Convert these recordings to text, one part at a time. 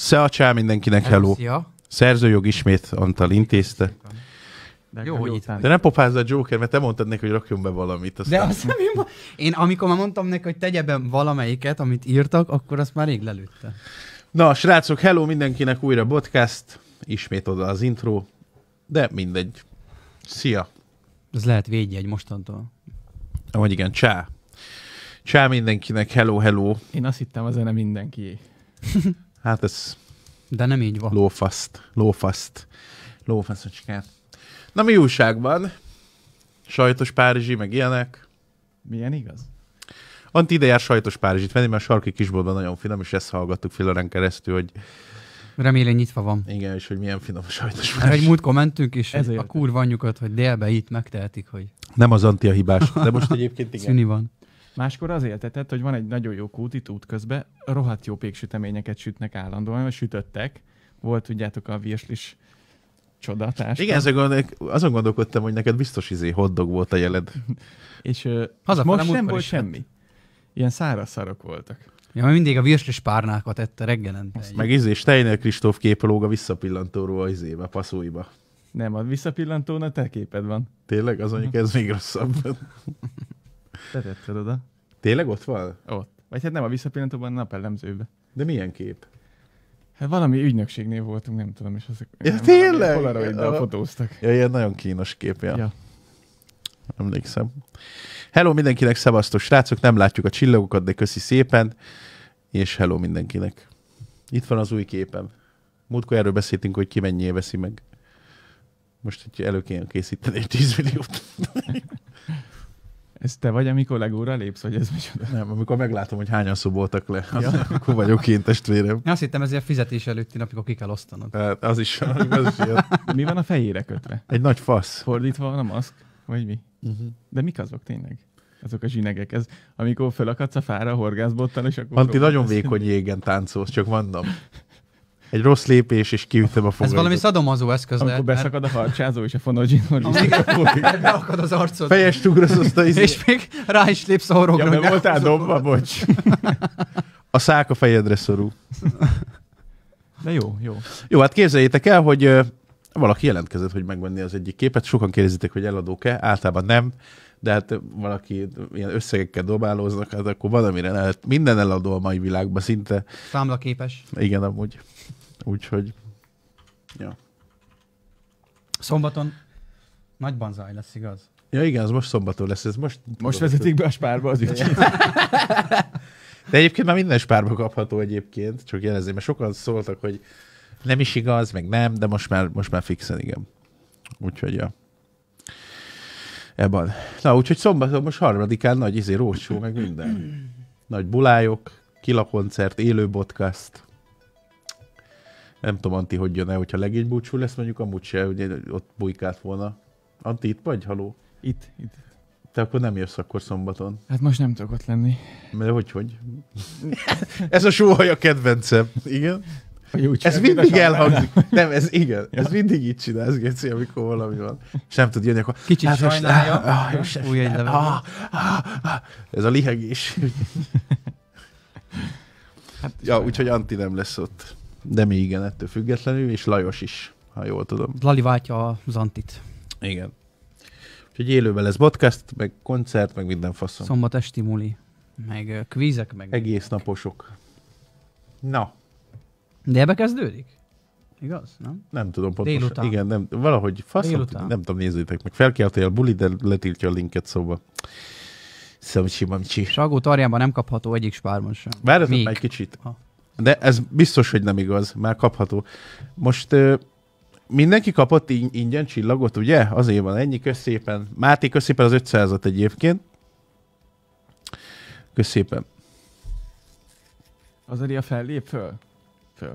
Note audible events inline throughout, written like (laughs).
Szia, csá mindenkinek, hello. Szia. Szerzőjog ismét Antal intézte. De Jó, hogy itt. De nem popázz a Joker, mert te mondtad neki, hogy rakjon be valamit. De Aztán... azt nem én, én amikor már mondtam neki, hogy tegye be valamelyiket, amit írtak, akkor azt már rég lelőtte. Na, srácok, hello mindenkinek, újra podcast. Ismét oda az intro. De mindegy. Szia. Ez lehet védjegy mostantól. Ahogy igen, csá. Csá mindenkinek, hello, hello. Én azt hittem a zene mindenki. (laughs) Hát ez De nem így van. lófaszt, lófaszt, lófaszocskát. Na, mi újság van? Sajtos Párizsi, meg ilyenek. Milyen igaz? Anti ide jár sajtos Párizsit venni, mert a sarki kisboltban nagyon finom, és ezt hallgattuk Filaren keresztül, hogy Remélem nyitva van. igen, és hogy milyen finom a sajtos Mert egy múltkor mentünk, és Ezért. a kurva anyjukat, hogy délbe itt megtehetik, hogy Nem az Anti a hibás, de most egyébként igen. szüni van. Máskor az éltetett, hogy van egy nagyon jó kút itt útközben, rohadt jó péksüteményeket sütnek állandóan, vagy sütöttek. Volt, tudjátok, a virslis csodatás. Igen, azon, gondol, azon gondolkodtam, hogy neked biztos izé hotdog volt a jeled. (laughs) És Hazafele most nem volt semmi. Ilyen száraz szarok voltak. Ja, mert mindig a virslis párnákat ette reggelente. egy- Meg izé Steiner Kristóf képe lóg a visszapillantóról a izébe, passzóiba. Nem, a visszapillantón a te képed van. Tényleg? Az mondjuk ez még rosszabb. (laughs) Te tetted oda. Tényleg ott van? Ott. Vagy hát nem a visszapillantóban, a napellemzőbe. De milyen kép? Hát valami ügynökségnél voltunk, nem tudom, és azok Ja, nem, tényleg? Polaroiddal Ja. fotóztak. Ja, ilyen nagyon kínos kép, ja. Ja. Emlékszem. Hello mindenkinek, szevasztok srácok, nem látjuk a csillagokat, de köszi szépen, és hello mindenkinek. Itt van az új képem. Múltkor erről beszéltünk, hogy ki mennyié veszi meg. Most, hogy elő kéne készíteni egy 10 milliót. Ez te vagy, amikor legóra lépsz, vagy ez micsoda? Nem, amikor meglátom, hogy hányan szoboltak le, az, akkor (laughs) vagyok én testvérem. Azt hittem, ez ilyen fizetés előtti nap, amikor ki kell osztanod. Hát az is, az is ilyen. Mi van a fejére kötve? Egy nagy fasz. Fordítva van a maszk? Vagy mi? Uh-huh. De mik azok tényleg? Azok a zsinegek. Ez, amikor fölakadsz a fára a horgászbottal, és akkor... Anti nagyon vékony jégen táncolsz, csak mondom. Egy rossz lépés, és kiütöm a Ez fogaidat. valami szadomazó eszköz Amikor lehet, beszakad a harcsázó, és a fonogyinon mert beakad az arcod. Fejest ugrasz azt a, izé, És még rá is lépsz a horogra. Ja, mert voltál dobva, bocs. a szák a fejedre szorul. De jó, jó. Jó, hát képzeljétek el, hogy ö, valaki jelentkezett, hogy megvenni az egyik képet. Sokan kérdezitek, hogy eladók-e. Általában nem, de hát valaki ilyen összegekkel dobálóznak, hát akkor van, amire el, minden eladó a mai világban szinte. Számlaképes. Igen, amúgy. Úgyhogy, ja. Szombaton nagy banzáj lesz, igaz? Ja igen, az most szombaton lesz, ez most... Most vezetik be a spárba az ügyet. De egyébként már minden spárba kapható egyébként, csak jelezni, mert sokan szóltak, hogy nem is igaz, meg nem, de most már, most már fixen igen. Úgyhogy, ja. Ebben. Na, úgyhogy szombaton most harmadikán nagy izé, rócsó, meg minden. Nagy bulájok, kilakoncert, élő podcast. Nem tudom, Anti, hogy jön-e, hogyha legény búcsú lesz, mondjuk amúgy se, ugye ott bujkált volna. Anti, itt vagy? Haló? Itt, itt. Te akkor nem jössz akkor szombaton. Hát most nem tudok ott lenni. Mert hogy, hogy? ez a sóhaj a kedvencem. Igen? Úgy Ez mindig elhangzik. Nem, ez igen. Ez mindig így csinálsz, Geci, amikor valami van. És nem tud jönni, akkor... Kicsit Hát sajnálja. ah, ah, Új egy ah, ah, ah. Ez a lihegés. (laughs) Hát, ja, úgyhogy Anti nem lesz ott. De mi igen, ettől függetlenül, és Lajos is, ha jól tudom. Lali váltja az antit. Igen. Úgyhogy élőben lesz podcast, meg koncert, meg minden faszom. Szombat esti muli. Meg kvízek, meg... Egész naposok. Na, De ebbe kezdődik? Igaz? Nem? Nem tudom pontosan. Délután. Igen, nem, valahogy faszom, Délután. nem tudom, nézzétek meg. Felkeltél a buli, de letiltja a linket, szóval. Szomcsi, mamcsi. Salgó tarjában nem kapható egyik spárban sem. Várjatok már egy kicsit. Ha. De ez biztos, hogy nem igaz, már kapható. Most ö, mindenki kapott ing- ingyen csillagot, ugye? Azért van ennyi, kösz szépen. Máté, kösz szépen az 500-at egyébként. Kösz szépen. Az Aria fellép föl? Föl.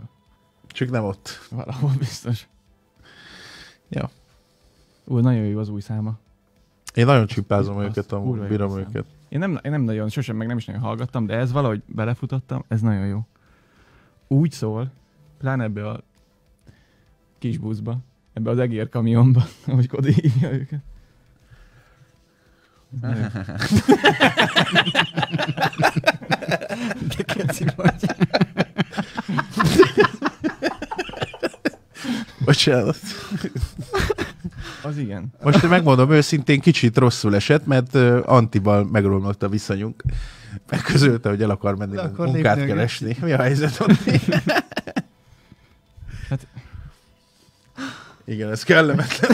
Csak nem ott. Valahol biztos. Ja. Ú, nagyon jó az új száma. Én nagyon csipázom Azt őket, amúgy bírom őket. Én nem, én nem nagyon, sosem meg nem is nagyon hallgattam, de ez valahogy belefutottam, ez nagyon jó. Úgy szól, pláne ebbe a kis buszba, ebbe az egér kamionba, (laughs) ahogy Kodi hívja őket. De keci vagy. Bocsánat. Az igen. Most megmondom őszintén, kicsit rosszul esett, mert uh, Antival megromlott a viszonyunk. Megközölte, hogy el akar menni akar munkát a keresni. Mi a helyzet, Anti? Hát- Igen, ez kellemetlen.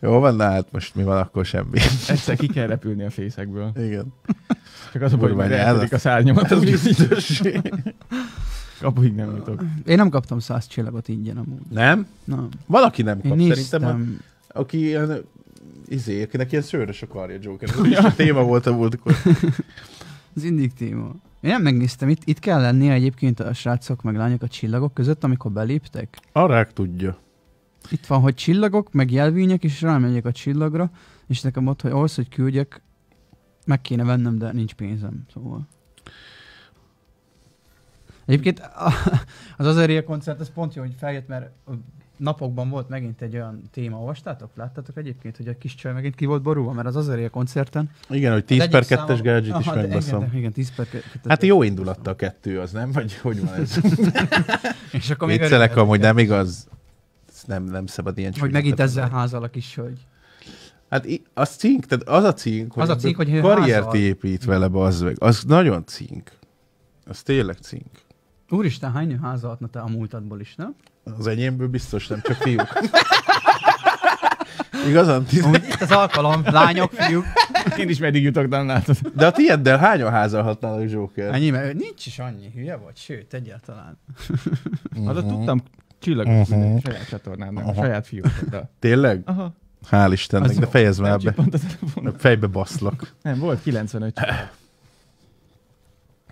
Jó van, na hát most mi van, akkor semmi. Egyszer ki kell repülni a fészekből. Igen. Csak az a baj, hogy eltörik a szárnyamat, az biztos. Kapuig nem jutok. Én nem kaptam száz csillagot ingyen amúgy. Nem? Nem. Valaki nem Én kap. Szerintem, a, néztem. aki ilyen, izé, akinek ilyen szőrös a karja Joker. Ez (laughs) is a téma volt a múltkor. (laughs) Az Indik téma. Én nem megnéztem, itt, itt kell lennie egyébként a srácok meg lányok a csillagok között, amikor beléptek. A rák tudja. Itt van, hogy csillagok, meg jelvények, és rámegyek a csillagra, és nekem ott, hogy ahhoz, hogy küldjek, meg kéne vennem, de nincs pénzem, szóval. Egyébként a- az Azeria koncert, ez pont jó, hogy feljött, mert a napokban volt megint egy olyan téma, olvastátok? Láttátok egyébként, hogy a kis csaj megint ki volt borulva, mert az Azeria koncerten. Igen, hogy 10 az per egyik 2-es száma- gadget is megbaszom. Igen, igen, 10 per 2 Hát jó indulattal a kettő az, nem? Vagy hogy van ez? (laughs) És akkor még Viccelek amúgy nem igaz. Nem, nem szabad ilyen Hogy megint ezzel házal a kis hölgy. Hát az cink, tehát az a cink, hogy, Az a cink, hogy karriert házal. épít vele, az meg. Az nagyon cink. Az tényleg cink. Úristen, hány nő házalhatna te a múltadból is, nem? Az enyémből biztos nem, csak fiúk. Igazán? Tiz... Amúgy itt az alkalom, lányok, fiúk. Én is meddig jutok, nem látod. De a tiéddel hányan házalhatnál a Joker? Ennyi, mert nincs is annyi, hülye vagy, sőt, egyáltalán. Uh-huh. Hát ott tudtam csillagos Mhm. uh-huh. saját csatornámnak, a Aha. saját fiúk. De... Tényleg? Aha, Hál' Istennek, Az de fejezd nem már be. Fejbe baszlak. Nem, volt 95 csillag.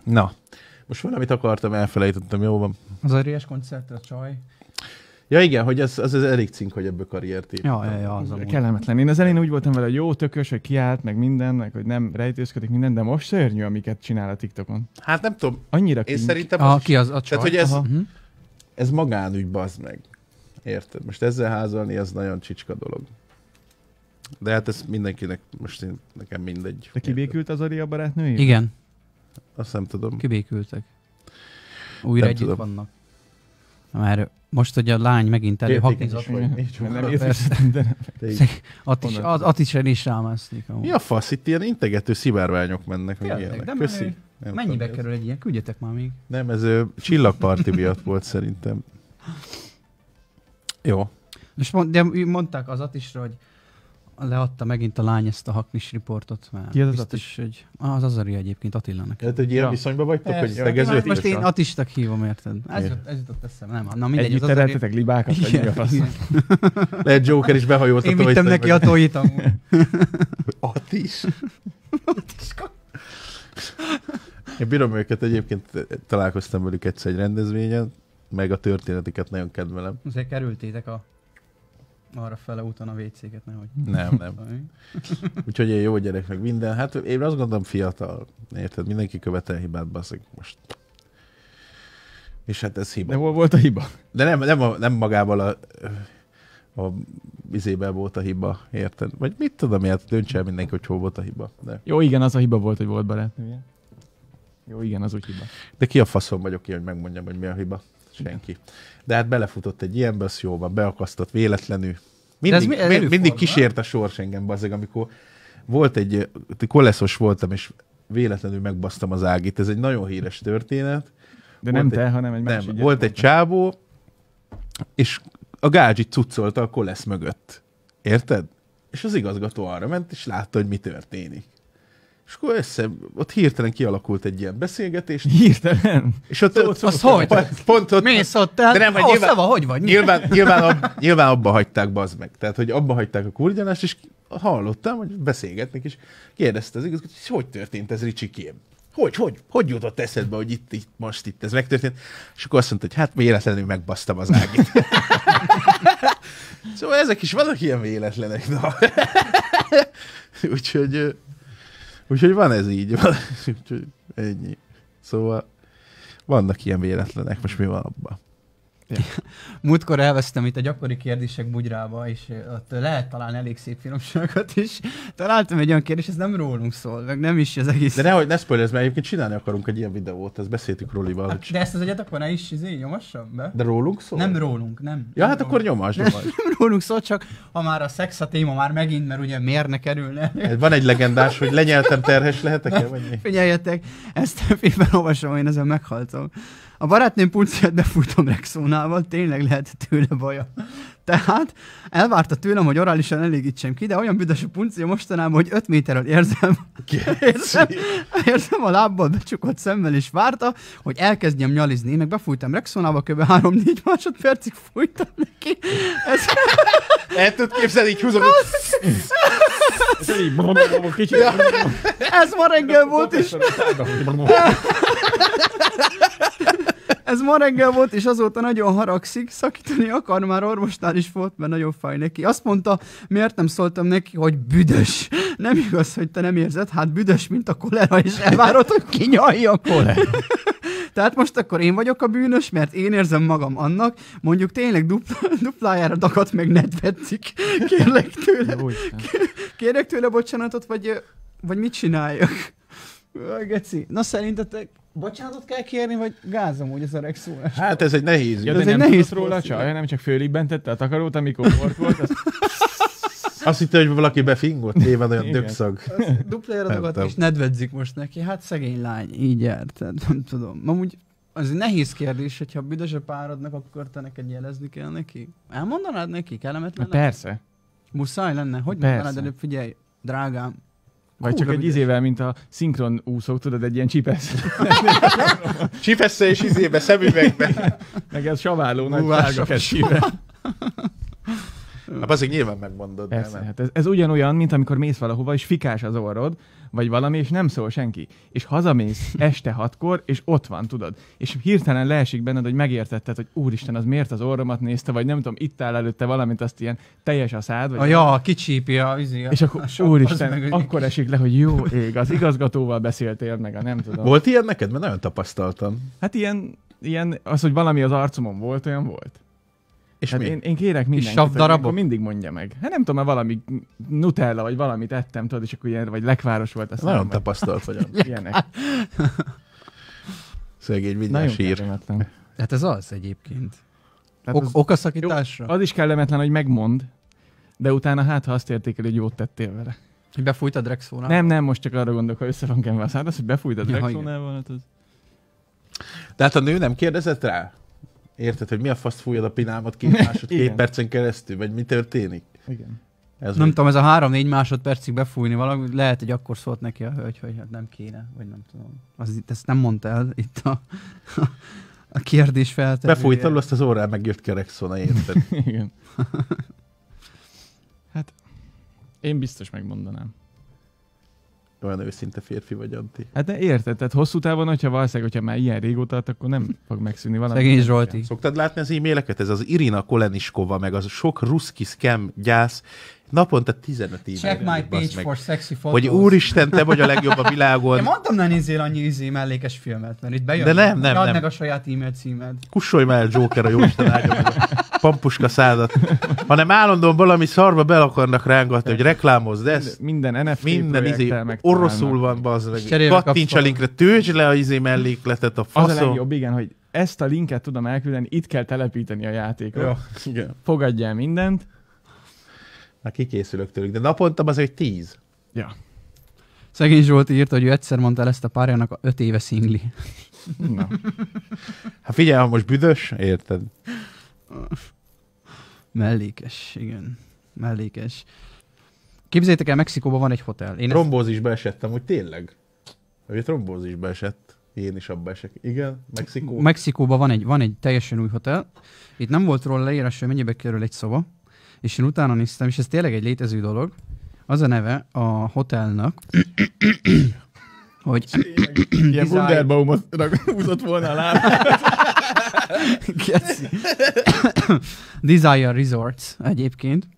Na, most valamit akartam, elfelejtettem, jó van. Az a réges koncert, a csaj. Ja igen, hogy az, az, az elég cink, hogy ebből karriert épít. Ja, ja, ja, az amúgy. Kellemetlen. Én az elején úgy voltam vele, hogy jó, tökös, hogy kiállt, meg minden, meg hogy nem rejtőzködik minden, de most szörnyű, amiket csinál a TikTokon. Hát nem tudom, Annyira én kincs. szerintem Ah, az, ki az a csaj? Tehát, hogy ez- Aha. Mhm. ez magánügy, bazd meg. Érted? Most ezzel házalni, az nagyon csicska dolog. De hát ez mindenkinek, most én, nekem mindegy. De kibékült az Ari a barátnői? Igen, Azt nem tudom. kibékültek. Újra Nem együtt tudom. vannak. Mert most, hogy a lány megint elő Értékeny haknizott, (laughs) is vagy. Mi? Nem így- At is, is, amúgy. Mi a fasz? Itt ilyen integető szivárványok mennek, meg ilyenek. de Köszi. Nem Mennyibe kerül egy ilyen? Küldjetek már még. Nem, ez ö, csillagparti miatt volt szerintem. Jó. És mond, de mondták az Atisra, hogy leadta megint a lány ezt a haknis riportot, mert Ki az az biztos, hogy ah, az Azari egyébként Attilának. Tehát, hogy ilyen Ja. viszonyban vagytok, hogy Persze. tegező? Hát most én írta. Attistak hívom, érted? Ez, Igen. jut, ez jutott eszembe, nem. Na mindegy, Együtt az Azari... tereltetek libákat, vagy mi a fasz? (laughs) Lehet Joker is behajoltatta. Én vittem neki a tojit amúgy. (laughs) At is. Én bírom őket egyébként, találkoztam velük egyszer egy rendezvényen, meg a történetiket nagyon kedvelem. Azért kerültétek a arra fele úton a WC-ket, nehogy. Nem, nem. (laughs) Úgyhogy én jó gyerek, meg minden. Hát én azt gondolom fiatal, érted? Mindenki követel hibát, baszik most. És hát ez hiba. De hol volt a hiba? De nem, nem, a, nem magával a, a izében volt a hiba, érted? Vagy mit tudom, miért döntse el mindenki, hogy hol volt a hiba. De, Jó, igen, az a hiba volt, hogy volt barátnője. Jó, igen, az úgy hiba. de ki a faszom vagyok én, hogy megmondjam, hogy mi a hiba? Senki. De hát belefutott egy ilyenbe, az jó van, beakasztott véletlenül. Mindig, mi- mindig előfordul, kísért a sors engem, bazzeg, amikor volt egy, koleszos voltam, és véletlenül megbasztam az ágit. Ez egy nagyon híres történet. De Volt nem egy- te, hanem egy Nem, másik. volt egy csábó, és a gádzsit cuccolta a kolesz mögött. Érted? És az igazgató arra ment, és látta, hogy mi történik. És akkor össze, ott hirtelen kialakult egy ilyen beszélgetés, Hirtelen. és ott, ott Az hogy? Pont, pont ott, Mész ott el, De nem, hát ó, nyilván- szava, hogy vagy? nyilván, nyilván, ab, nyilván abba hagyták, bazd meg. Tehát, hogy abba hagyták a kurgyanást, és hallottam, hogy beszélgetnek, és kérdezte az igazgató, hogy hogy történt ez, Ricsikém? Hogy, hogy, hogy jutott eszedbe, hogy itt, itt, most itt ez megtörtént? És akkor azt mondta, hogy hát véletlenül megbasztam az ágit. (laughs) szóval ezek is vannak ilyen véletlenek, na. (laughs) úgyhogy, úgyhogy van ez így, van, úgyhogy ennyi. Szóval vannak ilyen véletlenek, most mi van abban? (laughs) Múltkor elvesztem itt a gyakori kérdések bugyrába, és ott lehet találni elég szép finomságokat is. Találtam egy olyan kérdést, ez nem rólunk szól, meg nem is az egész. De nehogy ne spoilers, mert egyébként csinálni akarunk egy ilyen videót, ezt beszéltük Rolival. Hát, de ezt az egyet akkor ne is izé, nyomassam be? De rólunk szól? Nem rólunk, nem. Ja, nem hát akkor rólunk. nyomás, nyomás. Nem rólunk szól, csak ha már a szex a téma már megint, mert ugye miért ne kerülne. Van egy legendás, hogy lenyeltem terhes lehetek-e? Figyeljetek, ezt félben olvasom, én ezen meghaltam. A barátnőm pulciát befújtam Rexonával, tényleg lehet tőle baja. Tehát elvárta tőlem, hogy orálisan elégítsem ki, de olyan büdös a puncia mostanában, hogy 5 méterről érzem, érzem, érzem a lábbal becsukott szemmel, és várta, hogy elkezdjem nyalizni. Én meg befújtam Rexonába, kb. 3-4 másodpercig fújtam neki. Ez, El tudod képzelni, így húzom, Ez így kicsit. ez ma reggel volt, és Ez ma reggel volt, és azóta nagyon haragszik, szakítani akar, már orvosnál is volt, mert nagyon fáj neki. Azt mondta, miért nem szóltam neki, hogy büdös. Nem igaz, hogy te nem érzed, hát büdös, mint a kolera, és elvárod, hogy kinyalja a kolera. (laughs) Tehát most akkor én vagyok a bűnös, mert én érzem magam annak, mondjuk tényleg dupla, duplájára dagat meg nedvedszik. Kérlek tőle, kérek tőle bocsánatot, vagy, vagy mit csináljak? Geci, na szerintetek bocsánatot kell kérni, vagy gázom, hogy ez a rexólás? Hát ez egy nehéz. Ja, Ez de egy nem nehéz róla a csaj, nem csak félig bentette a takarót, amikor porkolt, azt (laughs) Azt hitte, hogy valaki befingott, nyilván olyan Igen. dögszag. Duplájára tudom. és nedvedzik most neki. Hát szegény lány, így járt. Tehát nem tudom. Amúgy az egy nehéz kérdés, hogyha büdös a párodnak, akkor te neked jelezni kell neki. Elmondanád neki? Kellemetlen? Persze. Muszáj lenne? Hogy Persze. mondanád előbb? Figyelj, drágám. Vagy csak egy izével, mint a szinkron úszók, tudod, egy ilyen csipesz. (laughs) Csipessze és izébe, szemüvegbe. Meg ez saváló, nagy sárga kesztyűvel. Hát azért nyilván megmondod. de Persze, nem. hát ez, ez ugyanolyan, mint amikor mész valahova, és fikás az orrod, vagy valami, és nem szól senki. És hazamész este hatkor, és ott van, tudod. És hirtelen leesik benned, hogy megértetted, hogy úristen, az miért az orromat nézte, vagy nem tudom, itt áll előtte valamint azt ilyen teljes a szád, vagy A ja, kicsípi a izé. és akkor (laughs) a úristen, meg, hogy- akkor esik le, hogy jó ég, az igazgatóval beszéltél meg, a nem tudom. Volt ilyen neked? Mert nagyon tapasztaltam. Hát ilyen, ilyen, az, hogy valami az arcomon volt, olyan volt. És Hát mi? én, én kérek mindenkit, sav hogy darabok? akkor mindig mondja meg. Hát nem tudom, mert valami Nutella, vagy valamit ettem, tudod, és akkor ilyen, vagy lekváros volt a Nagyon tapasztalt vagy. Ilyenek. Szegény mindjárt sír. kellemetlen. Hát ez az egyébként. Tehát Ok- az, okaszakításra? az is kellemetlen, hogy megmond, de utána hát, ha azt értékel, hogy jót tettél vele. Hogy befújtad Rexónál? Nem, nem, most csak arra gondolok, ha össze van kenve a szád, az, hogy befújtad Ja, ja, igen. Rexonával, hát az... De hát a nő nem kérdezett rá? Érted, hogy mi a faszt fújod a pinámat két (laughs) másod, két percen keresztül, vagy mi történik? Igen. Ez Nem vagy- tudom, ez a három-négy másodpercig befújni valami, lehet, hogy akkor szólt neki a hölgy, hogy hát nem kéne, vagy nem tudom. Az, itt- ezt nem mondta el itt a, a kérdés feltevője. Befújtad, azt az órán megjött kerexona, érted? (laughs) Igen. Hát, én biztos megmondanám. Olyan őszinte férfi vagy, Anti. Hát de érted, tehát hosszú távon, hogyha valószínűleg, hogyha már ilyen régóta, tart, akkor nem fog megszűnni valami. Szegény Zsolti. Szoktad látni az e-maileket? Ez az Irina Koleniskova, meg az sok ruszki scam gyász. Naponta 15 e Check my page for sexy photos. Hogy úristen, te vagy a legjobb a (laughs) Én világon. mondtam, ne nézzél annyi izé mellékes filmet, mert itt bejön. De nem, nem, Add nem. meg a saját e-mail címed. Kussolj már el, Joker, a áldja meg a pampuska szádat. Hanem állandóan valami szarba bele akarnak rángatni, hogy reklámozd ezt. Minden NFT Minden izé, oroszul van, bazd meg. Kattints a linkre, töltsd le a izé mellékletet, a Az a faszom. legjobb, igen, hogy ezt a linket tudom elküldeni, itt kell telepíteni a játékot. Ja, igen. Fogadjál mindent. Na kikészülök tőlük, de naponta az egy tíz. Ja. Szegény Zsolti írta, hogy ő egyszer mondta el ezt a párjának a öt éve szingli. Na. Hát figyelj, ha most büdös, érted? Mellékes, igen. Mellékes. Képzeljétek el, Mexikóban van egy hotel. Én ezt, Trombózisba esettem, hogy tényleg. Hogy trombózisba esett. Én is abba esek. Igen, Mexikó. Mexikóban van egy, van egy teljesen új hotel. Itt nem volt róla leírás, hogy mennyibe kerül egy szoba. És én utána néztem, és ez tényleg egy létező dolog. Az a neve a hotelnak, (coughs) hogy Ilyen. (coughs) Wunderbaumot húzott volna a lábát. (coughs) Desire Resorts egyébként.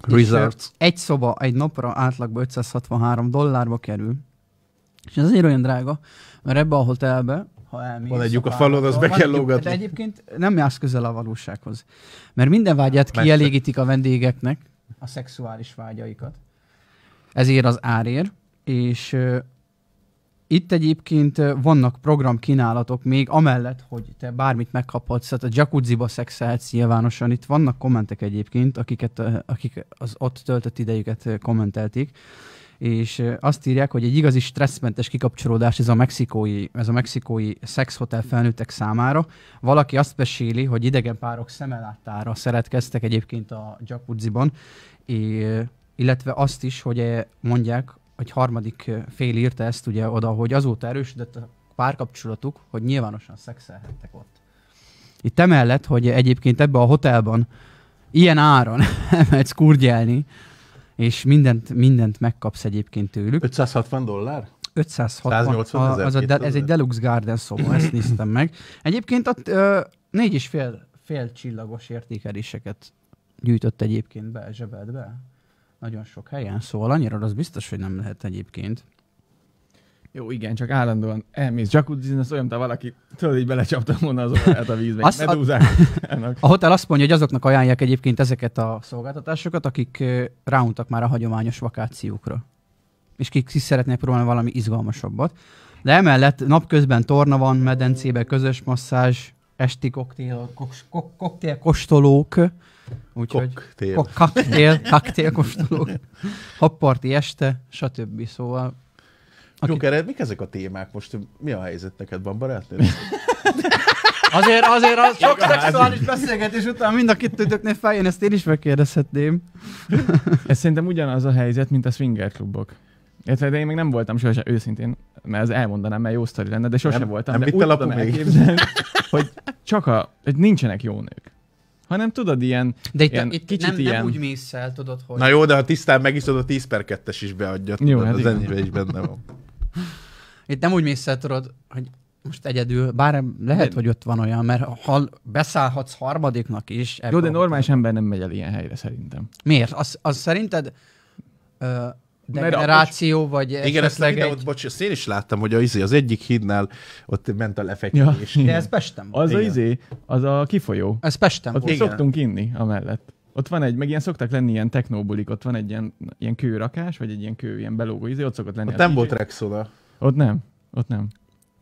Resorts. Egy szoba egy napra átlagban 563 dollárba kerül. És ez azért olyan drága, mert ebbe a hotelbe, ha elmész. Van egy lyuk a falon, azt be kell lógatni. De egyébként nem jársz közel a valósághoz. Mert minden vágyát kielégítik a vendégeknek, a szexuális vágyaikat. Ezért az árér, és itt egyébként vannak programkínálatok még, amellett, hogy te bármit megkaphatsz, tehát a jacuzziba szexelhetsz nyilvánosan. Itt vannak kommentek egyébként, akiket, akik az ott töltött idejüket kommentelték, és azt írják, hogy egy igazi stresszmentes kikapcsolódás ez a mexikói, ez a mexikói szexhotel felnőttek számára. Valaki azt meséli, hogy idegen párok szemelátára szeretkeztek egyébként a jacuzziban, és, illetve azt is, hogy mondják, hogy harmadik fél írta ezt ugye oda, hogy azóta erősödött a párkapcsolatuk, hogy nyilvánosan szexelhettek ott. Itt emellett, hogy egyébként ebbe a hotelban ilyen áron (laughs) elmehetsz kurgyelni, és mindent, mindent megkapsz egyébként tőlük. 560 dollár? 560, 180 a, az a de, 200 ez egy Deluxe Garden szoba, ezt néztem meg. Egyébként ott ö, négy és fél, fél csillagos értékeléseket gyűjtött egyébként be, zsebelt be. Nagyon sok helyen, szóval annyira az biztos, hogy nem lehet egyébként. Jó, igen, csak állandóan elmész jacuzzi, az olyan, mint valaki tudod, így belecsapta volna az orrát a vízbe. Azt- medúzák. Ennek. A hotel azt mondja, hogy azoknak ajánlják egyébként ezeket a szolgáltatásokat, akik ráuntak már a hagyományos vakációkra. És kik is szeretnék próbálni valami izgalmasabbat. De emellett napközben torna van, medencébe közös masszázs, esti koktél, kok, kok, koktél kóstolók, úgyhogy Koktél. kok, kaktél, kaktél kóstolók, happarti este, stb. Szóval Aki- Joker, mik ezek a témák most? Mi a helyzet neked van, barátnőd? (laughs) azért, azért az sok szexuális beszélgetés után mind a kettőtöknél feljön, ezt én is megkérdezhetném. Ez szerintem ugyanaz a helyzet, mint a swinger klubok. Érted, de én még nem voltam sosem őszintén, mert ez elmondanám, mert jó sztori lenne, de sosem Nem- voltam. nem de úgy tudom elképzelni, hogy csak a, hogy nincsenek jó nők. Hanem tudod, ilyen, De itt, Ilyen itt kicsit nem, nem ilyen- úgy mész el, tudod, hogy... Na jó, de ha tisztán megiszod, a 10 per 2-es is beadja. Jó, Tudod, hát az ennyibe is benne van. Itt nem úgy mész el, tudod, hogy most egyedül, bár lehet, De- hogy ott van olyan, mert ha beszállhatsz harmadiknak is... jó, de normális ember nem megy el ilyen helyre szerintem. Miért? Az, az szerinted ö, degeneráció, vagy Igen, ezt a videót, egy... bocs, ezt én is láttam, hogy a, izé, az egyik hídnál ott ment a lefekvés. Ja. De ez Pesten van. Az a Igen. izé, az a kifolyó. Ez Pesten Ott volt. Szoktunk inni amellett. Ott van egy, meg ilyen szoktak lenni ilyen technóbulik, ott van egy ilyen, ilyen kőrakás, vagy egy ilyen kő, ilyen belógó izé, ott szokott lenni. Ott a nem DJ. volt Rexona. Ott nem, ott nem.